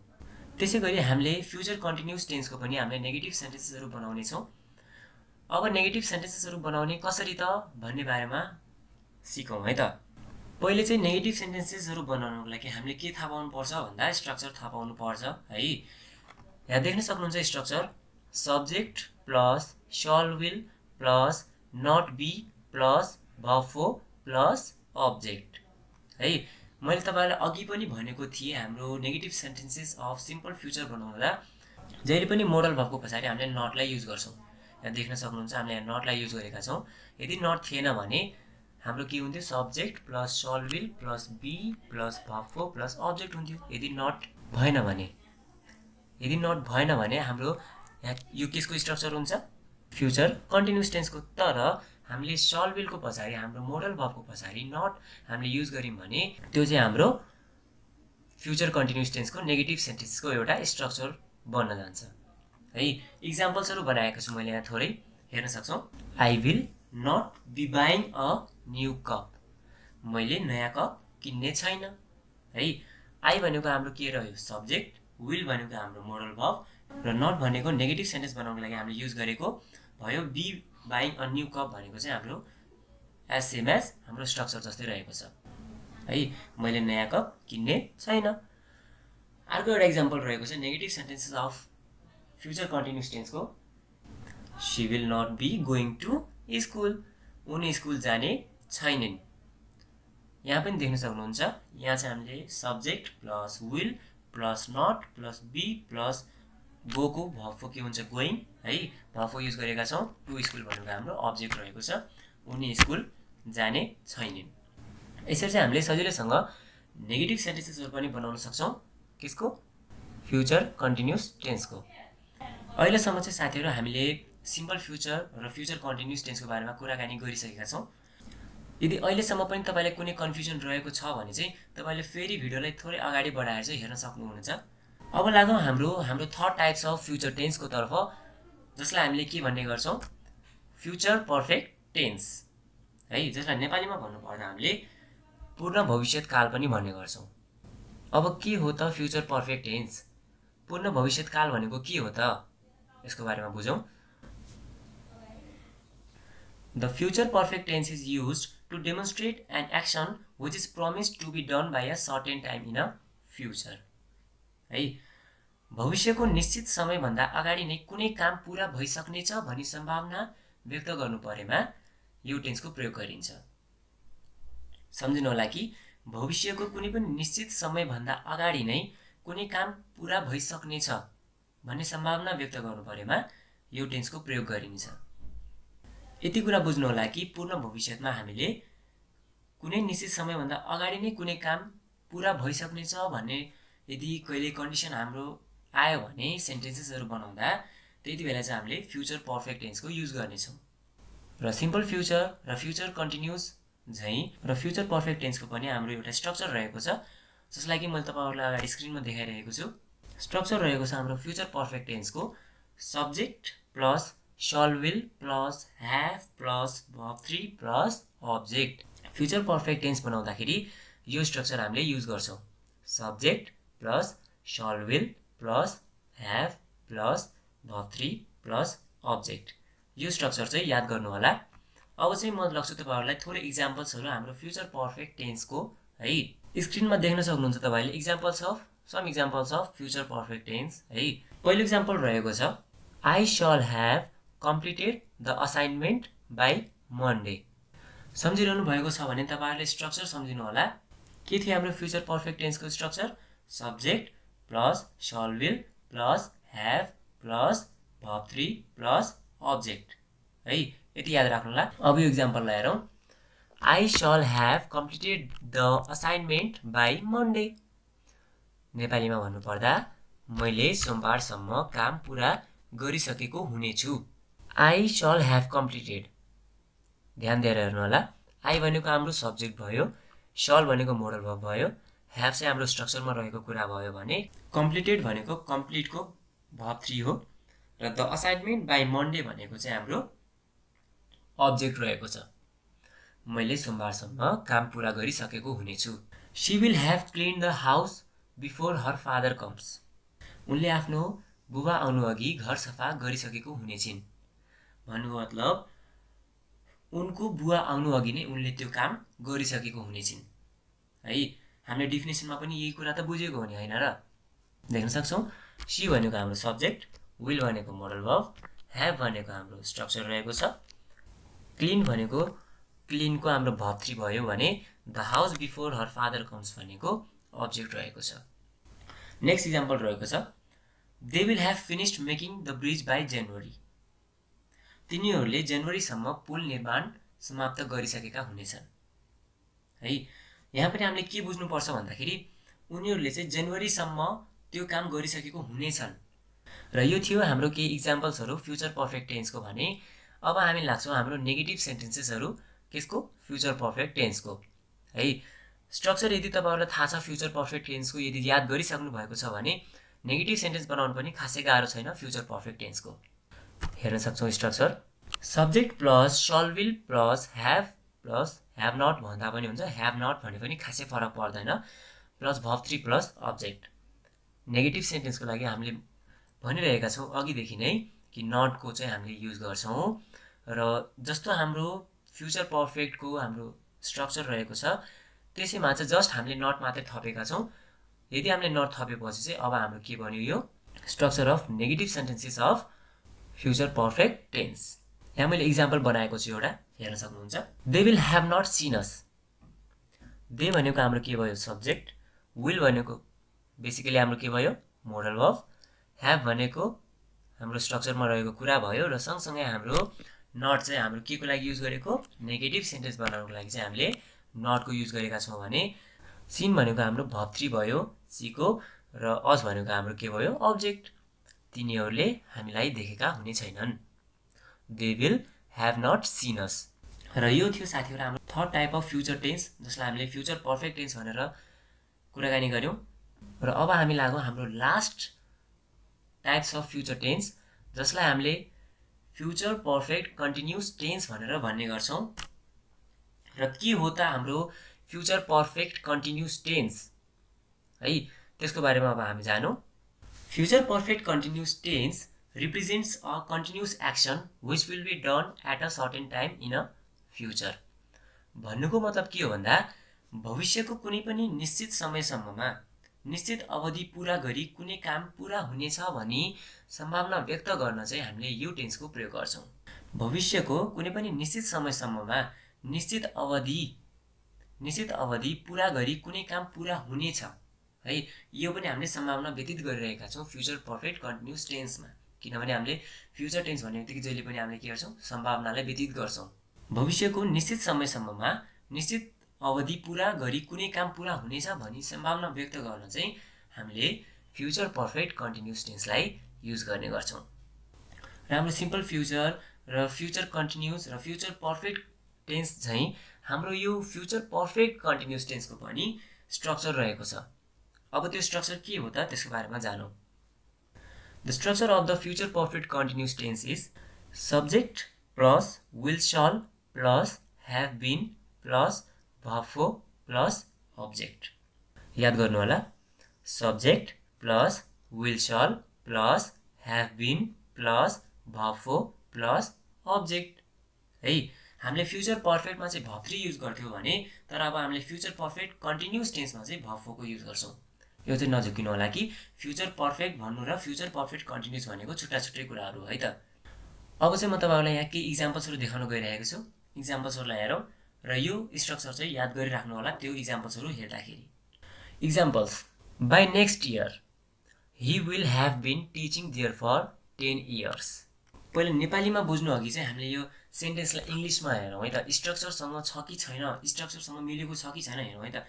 त्यसै गरी हामीले फ्युचर कन्टिन्युस टेन्सको पनि हामीले नेगेटिभ सेन्टेन्सेसहरू बनाउनेछौँ। अब नेगेटिभ सेन्टेन्सेसहरू बनाउने कसरी त भन्ने बारेमा सिकौँ है त। पहिले चाहिँ नेगेटिभ सेन्टेन्सेसहरू बनाउनुको लागि हामीले के थाहा पाउनुपर्छ भन्दा स्ट्रक्चर थाहा पाउनु पर्छ है। यहाँ देख्न सक्नुहुन्छ structure subject plus shall will plus not be plus भफो plus object है मैले तपाईँलाई अघि पनि भनेको थिएँ हाम्रो negative sentences of simple future बनाउँदा जहिले पनि मोडल भएको पछाडि हामीले नटलाई युज गर्छौँ। यहाँ देख्न सक्नुहुन्छ हामीले यहाँ नटलाई युज गरेका छौँ। यदि नट थिएन भने हाम्रो के हुन्थ्यो? Subject plus shall will plus be plus भफो plus object हुन्थ्यो। यदि नट भएन भने यदि नट भएन भने हाम्रो यहाँ यो केसको स्ट्रक्चर हुन्छ? फ्युचर कन्टिन्युस टेन्सको तर हामीले सल्भिलको पछाडि हाम्रो मोडल भएको पछाडि नट हामीले युज गऱ्यौँ भने त्यो चाहिँ हाम्रो फ्युचर कन्टिन्युस टेन्सको नेगेटिभ सेन्टेन्सको एउटा स्ट्रक्चर बन्न जान्छ। है इक्जाम्पल्सहरू बनाएको छु मैले यहाँ थोरै हेर्न सक्छौँ। I will not be buying a new cup मैले नयाँ कप किन्ने छैन। है आई भनेको हाम्रो के रह्यो? सब्जेक्ट विल भनेको हाम्रो मोरल भब र नट भनेको नेगेटिभ सेन्टेन्स बनाउनको लागि हामीले युज गरेको भयो be buying a new cup भनेको चाहिँ हाम्रो एज हाम्रो स्ट्रक्चर जस्तै रहेको छ। है मैले नयाँ कप किन्ने छैन। अर्को एउटा इक्जाम्पल रहेको छ negative sentences of future continuous टेन्सको she will not be going to school उनी स्कुल जाने छैनन्। यहाँ पनि देख्न सक्नुहुन्छ यहाँ चाहिँ हामीले subject plus will plus not plus be plus गोको भफो के हुन्छ गोइङ है भफो युज गरेका छौँ। टु स्कुल भनेको हाम्रो अब्जेक्ट रहेको छ। उनी स्कुल जाने छैनन्। यसरी चाहिँ हामीले सजिलैसँग नेगेटिभ सेन्टेन्सेसहरू पनि बनाउन सक्छौँ। कसको? फ्युचर कन्टिन्युस टेन्सको अहिलेसम्म चाहिँ साथीहरू हामीले सिम्पल फ्युचर र फ्युचर कन्टिन्युस टेन्सको बारेमा कुराकानी गरिसकेका छौँ। यदि अहिलेसम्म पनि तपाईँलाई कुनै कन्फ्युजन रहेको छ भने चाहिँ तपाईँले फेरि भिडियोलाई थोरै अगाडि बढाएर चाहिँ हेर्न सक्नुहुनेछ। अब लागौँ हाम्रो हाम्रो थर्ड टाइप्स अफ फ्युचर टेन्सको तर्फ। जसलाई हामीले के भन्ने गर्छौँ? फ्युचर पर्फेक्ट टेन्स है जसलाई नेपालीमा भन्नुपर्दा हामीले पूर्ण भविष्यकाल पनि भन्ने गर्छौँ। अब के हो त फ्युचर पर्फेक्ट टेन्स पूर्ण भविष्यकाल भनेको के हो त? यसको बारेमा बुझौँ। The future perfect tense is use to demonstrate an action which is promised to be done by a certain time in a future. है भविष्यको निश्चित समयभन्दा अगाडि नै कुनै काम पुरा भइसक्नेछ भन्ने सम्भावना व्यक्त गर्नु परेमा यो टेन्सको प्रयोग गरिन्छ। सम्झिनु होला कि भविष्यको कुनै पनि निश्चित समयभन्दा अगाडि नै कुनै काम पुरा भइसक्नेछ भन्ने सम्भावना व्यक्त गर्नु परेमा यो टेन्सको प्रयोग गरिन्छ। यति कुरा बुझ्नु होला कि पूर्ण भविष्यमा हामीले कुनै निश्चित समयभन्दा अगाडि नै कुनै काम पुरा भइसक्नेछ भन्ने यदि कहिले कन्डिसन हाम्रो आयो भने सेन्टेन्सेसहरू बनाउँदा त्यति बेला चाहिँ हामीले फ्युचर पर्फेक्ट टेन्सको युज गर्नेछौँ। र सिम्पल फ्युचर र फ्युचर कन्टिन्युस झैँ र फ्युचर पर्फेक्ट टेन्सको पनि हाम्रो एउटा स्ट्रक्चर रहेको छ जसलाई कि मैले तपाईँहरूलाई अगाडि स्क्रिनमा देखाइरहेको छु। स्ट्रक्चर रहेको छ हाम्रो future perfect टेन्सको subject plus shall will plus have plus verb three plus object. Future perfect tense बनाउँदाखेरि यो स्ट्रक्चर हामीले युज गर्छौँ। Subject plus shall will plus have plus verb three plus object यो स्ट्रक्चर चाहिँ याद गर्नु होला अब चाहिँ म लग्छु तपाईँहरूलाई थोरै इक्जाम्पल्सहरू हाम्रो फ्युचर पर्फेक्ट टेन्सको है। स्क्रिनमा देख्न सक्नुहुन्छ तपाईँले examples of some examples of future perfect tense है। पहिलो इक्जाम्पल रहेको छ I shall have completed the assignment by Monday सम्झिरहनु भएको छ भने तपाईँहरूले स्ट्रक्चर सम्झिनु होला के थियो हाम्रो future perfect टेन्सको structure subject plus shall will plus have plus verb three plus object है? यति याद राख्नुला अब यो इक्जाम्पल हेरौँ। I shall have completed the assignment by Monday नेपालीमा भन्नुपर्दा मैले सोमबारसम्म काम पुरा गरिसकेको हुनेछु। आई सल ह्याभ कम्प्लिटेड ध्यान दिएर हेर्नु होला आई भनेको हाम्रो सब्जेक्ट भयो सल भनेको मोडल भयो ह्याभ चाहिँ हाम्रो स्ट्रक्चरमा रहेको कुरा भयो भने कम्प्लिटेड भनेको कम्प्लिटको भब थ्री हो र द असाइनमेन्ट बाई मन्डे भनेको चाहिँ हाम्रो अब्जेक्ट रहेको छ। मैले सोमबारसम्म काम पुरा गरिसकेको हुनेछु। She will have clean the house before her father comes उनले आफ्नो बुबा आउनु अघि घर सफा गरिसकेको हुनेछिन्। भन्नुको मतलब उनको बुवा आउनु अघि नै उनले त्यो काम गरिसकेको हुनेछिन्। है हामीले डिफिनेसनमा पनि यही कुरा त बुझेको हो नि होइन र? देख्न सक्छौँ सी भनेको हाम्रो सब्जेक्ट विल भनेको मोडल भब ह्याभ भनेको हाम्रो स्ट्रक्चर रहेको छ। क्लिन भनेको क्लिनको हाम्रो भब थ्री भयो भने the house before her father comes भनेको अब्जेक्ट रहेको छ। नेक्स्ट इक्जाम्पल रहेको छ। They will have finished making the bridge by January तिनीहरूले जनवरीसम्म पुल निर्माण समाप्त गरिसकेका हुनेछन्। है यहाँ पनि हामीले के बुझ्नुपर्छ भन्दाखेरि उनीहरूले चाहिँ जनवरीसम्म त्यो काम गरिसकेको हुनेछन् र यो थियो हाम्रो केही इक्जाम्पल्सहरू फ्युचर पर्फेक्ट टेन्सको भने। अब हामी लाग्छौँ हाम्रो नेगेटिभ सेन्टेन्सेसहरू त्यसको फ्युचर पर्फेक्ट टेन्सको है स्ट्रक्चर यदि तपाईँहरूलाई थाहा छ फ्युचर पर्फेक्ट टेन्सको यदि याद गरिसक्नु भएको छ भने नेगेटिभ सेन्टेन्स बनाउनु पनि खासै गाह्रो छैन फ्युचर पर्फेक्ट टेन्सको हेर्न सक्छौँ structure subject plus shall will plus have plus have not भन्दा पनि हुन्छ ह्याभ नट भने पनि खासै फरक पर्दैन। Plus verb three plus object negative सेन्टेन्सको लागि हामीले भनिरहेका छौँ अघिदेखि नै कि नटको चाहिँ हामीले युज गर्छौँ। र जस्तो हाम्रो फ्युचर पर्फेक्टको हाम्रो स्ट्रक्चर रहेको छ त्यसैमा चाहिँ जस्ट हामीले नट मात्रै थपेका छौँ। यदि हामीले नट थपेपछि चाहिँ अब हाम्रो के भन्यो यो structure of negative sentences of future perfect tense यहाँ मैले इक्जाम्पल बनाएको छु एउटा हेर्न सक्नुहुन्छ। They will have not seen us they भनेको हाम्रो के भयो? सब्जेक्ट विल भनेको बेसिकली हाम्रो के भयो? मोडल अफ ह्याभ भनेको हाम्रो स्ट्रक्चरमा रहेको कुरा भयो र सँगसँगै हाम्रो नट चाहिँ हाम्रो के को लागि युज गरेको? नेगेटिभ सेन्टेन्स बनाउनुको लागि चाहिँ हामीले नटको युज गरेका छौँ भने सिन भनेको हाम्रो भत्री भयो सीको र अस भनेको हाम्रो के भयो? अब्जेक्ट तिनीहरूले हामीलाई देखेका हुने छैनन्। They will have not seen us र यो थियो साथीहरू हाम्रो third type of future tense जसलाई हामीले फ्युचर पर्फेक्ट टेन्स भनेर कुराकानी गऱ्यौँ। र अब हामी लागौँ हाम्रो last types of future tense जसलाई हामीले फ्युचर पर्फेक्ट कन्टिन्युस टेन्स भनेर भन्ने गर्छौँ। र के हो त हाम्रो फ्युचर पर्फेक्ट कन्टिन्युस टेन्स है त्यसको बारेमा अब हामी जानौँ। Future perfect continuous tense represents a continuous action which will be done at a certain time in a future भन्नुको मतलब के हो भन्दा भविष्यको कुनै पनि निश्चित समयसम्ममा निश्चित अवधि पुरा गरी कुनै काम पुरा हुनेछ भनी सम्भावना व्यक्त गर्न चाहिँ हामीले यो टेन्सको प्रयोग गर्छौँ। भविष्यको कुनै पनि निश्चित समयसम्ममा निश्चित अवधि निश्चित अवधि पुरा गरी कुनै काम पुरा हुनेछ है? यो पनि हामीले सम्भावना व्यतीत गरिरहेका छौँ फ्युचर पर्फेक्ट कन्टिन्युस टेन्समा किनभने हामीले फ्युचर टेन्स भन्ने बित्तिकै जहिले पनि हामीले के गर्छौँ? सम्भावनालाई व्यतीत गर्छौँ। भविष्यको निश्चित समयसम्ममा निश्चित अवधि पुरा गरी कुनै काम पुरा हुनेछ भनी सम्भावना व्यक्त गर्न चाहिँ हामीले फ्युचर पर्फेक्ट कन्टिन्युस टेन्सलाई युज गर्ने गर्छौँ। र हाम्रो सिम्पल फ्युचर र फ्युचर कन्टिन्युस र फ्युचर पर्फेक्ट टेन्स चाहिँ हाम्रो यो फ्युचर पर्फेक्ट कन्टिन्युस टेन्सको पनि स्ट्रक्चर रहेको छ। अब त्यो स्ट्रक्चर के हो त? त्यसको बारेमा जानौँ। The structure of the future perfect continuous tense is subject plus will shall plus have been plus भफो plus object याद गर्नु होला subject plus will shall plus have been plus भफो plus object है हामीले फ्युचर पर्फेक्टमा चाहिँ भत्री युज गर्थ्यौँ भने तर अब हामीले फ्युचर पर्फेक्ट कन्टिन्युस टेन्समा चाहिँ भफोको युज गर्छौँ यो चाहिँ नझुकिनु होला कि फ्युचर पर्फेक्ट भन्नु र फ्युचर पर्फेक्ट कन्टिन्युस भनेको छुट्टा छुट्टै कुराहरू है त। अब चाहिँ म तपाईँहरूलाई यहाँ केही इक्जाम्पल्सहरू देखाउन गइरहेको छु। इक्जाम्पल्सहरूलाई हेरौँ र यो स्ट्रक्चर चाहिँ याद गरिराख्नु होला त्यो इक्जाम्पल्सहरू हेर्दाखेरि। Examples by next year he will have been teaching there for ten years पहिले नेपालीमा बुझ्नु अघि चाहिँ हामीले यो सेन्टेन्सलाई इङ्ग्लिसमा हेरौँ है त। स्ट्रक्चरसँग छ कि छैन? स्ट्रक्चरसँग मिलेको छ कि छैन हेरौँ है त।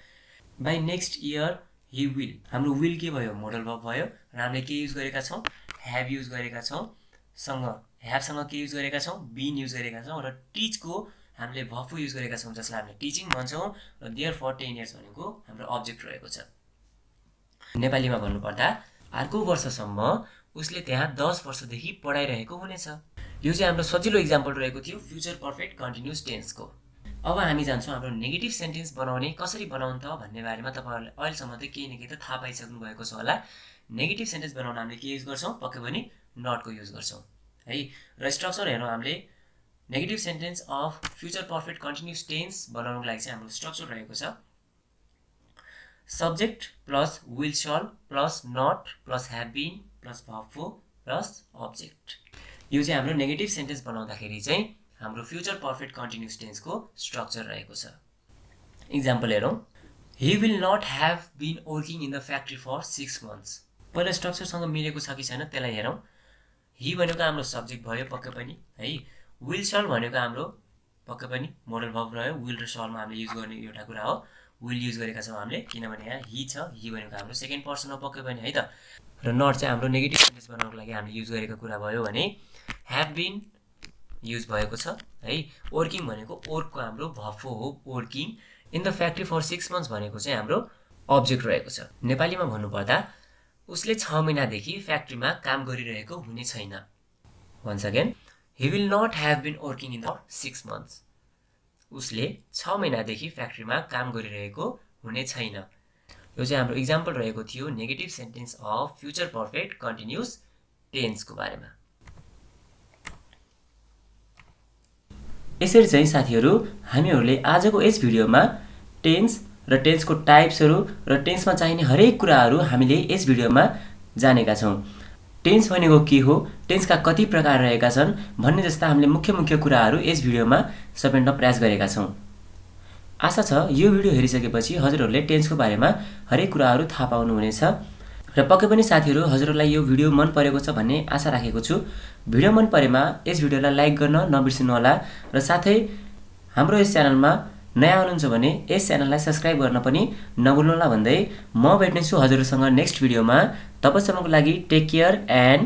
By next year he will हाम्रो विल के भयो? मोडल भब भयो. र हामीले के युज गरेका छौँ? ह्याभ युज गरेका छौँ. सँग ह्याभसँग के युज गरेका छौँ? बिन युज गरेका छौँ. र टिचको हामीले भफु युज गरेका छौँ जसलाई हामीले टिचिङ भन्छौँ. र दियर फर टेन इयर्स भनेको हाम्रो अब्जेक्ट रहेको छ। नेपालीमा भन्नुपर्दा अर्को वर्षसम्म उसले त्यहाँ दस वर्षदेखि पढाइरहेको हुनेछ। यो चाहिँ हाम्रो सजिलो इक्जाम्पल रहेको थियो फ्युचर पर्फेक्ट कन्टिन्युस टेन्सको अब हामी जान्छौँ हाम्रो नेगेटिभ सेन्टेन्स बनाउने कसरी बनाउनु त भन्ने बारेमा तपाईँहरूले अहिलेसम्म चाहिँ केही न केही त थाहा पाइसक्नु भएको छ होला। नेगेटिभ सेन्टेन्स बनाउन हामीले के युज गर्छौँ? पक्कै पनि नटको युज गर्छौँ। है र स्ट्रक्चर हेर्नु हामीले। Negative sentence of future perfect continuous tense बनाउनुको लागि चाहिँ हाम्रो स्ट्रक्चर रहेको छ। Subject plus will shall plus not plus have been plus भफो plus object यो चाहिँ हाम्रो नेगेटिभ सेन्टेन्स बनाउँदाखेरि चाहिँ हाम्रो फ्युचर पर्फेक्ट कन्टिन्युस टेन्सको स्ट्रक्चर रहेको छ। इक्जाम्पल हेरौँ। He will not have been working in the factory for six months पहिला स्ट्रक्चरसँग मिलेको छ कि छैन त्यसलाई हेरौँ। हि भनेको हाम्रो सब्जेक्ट भयो पक्कै पनि है। विल सल भनेको हाम्रो पक्कै पनि मोडल भब रह्यो विल र सलमा हामीले युज गर्ने एउटा कुरा हो। विल युज गरेका छौँ हामीले किनभने यहाँ हि छ हि भनेको हाम्रो सेकेन्ड पर्सन हो पक्कै पनि है त। र नट चाहिँ हाम्रो नेगेटिभ सेन्टेन्स बनाउनको लागि हामीले युज गरेको कुरा भयो भने ह्याभ बिन युज भएको छ है? वर्किङ भनेको वर्कको हाम्रो भफो हो working in the factory for six months भनेको चाहिँ हाम्रो अब्जेक्ट रहेको छ। नेपालीमा भन्नुपर्दा उसले छ महिनादेखि फ्याक्ट्रीमा काम गरिरहेको हुने छैन। Once again he will not have been working in the six months उसले छ महिनादेखि फ्याक्ट्रीमा काम गरिरहेको हुने छैन। यो चाहिँ हाम्रो इक्जाम्पल रहेको थियो negative sentence of future perfect continuous टेन्सको बारेमा। यसरी चाहिँ साथीहरू हामीहरूले आजको यस भिडियोमा टेन्स र टेन्सको टाइप्सहरू र टेन्समा चाहिने हरेक कुराहरू हामीले यस भिडियोमा जानेका छौँ। टेन्स भनेको के हो? टेन्सका कति प्रकार रहेका छन् भन्ने जस्ता हामीले मुख्य मुख्य कुराहरू यस भिडियोमा समेट्न प्रयास गरेका छौँ। आशा छ यो भिडियो हेरिसकेपछि हजुरहरूले टेन्सको बारेमा हरेक कुराहरू थाहा पाउनुहुनेछ। र पक्कै पनि साथीहरू हजुरहरूलाई यो भिडियो मन परेको छ भन्ने आशा राखेको छु। भिडियो मन परेमा यस भिडियोलाई लाइक गर्न नबिर्सिनुहोला र साथै हाम्रो यस च्यानलमा नयाँ हुनुहुन्छ भने यस च्यानललाई सब्सक्राइब गर्न पनि नभुल्नुहोला भन्दै म भेट्नेछु हजुरसँग नेक्स्ट भिडियोमा। तबसम्मको लागि टेक केयर एन्ड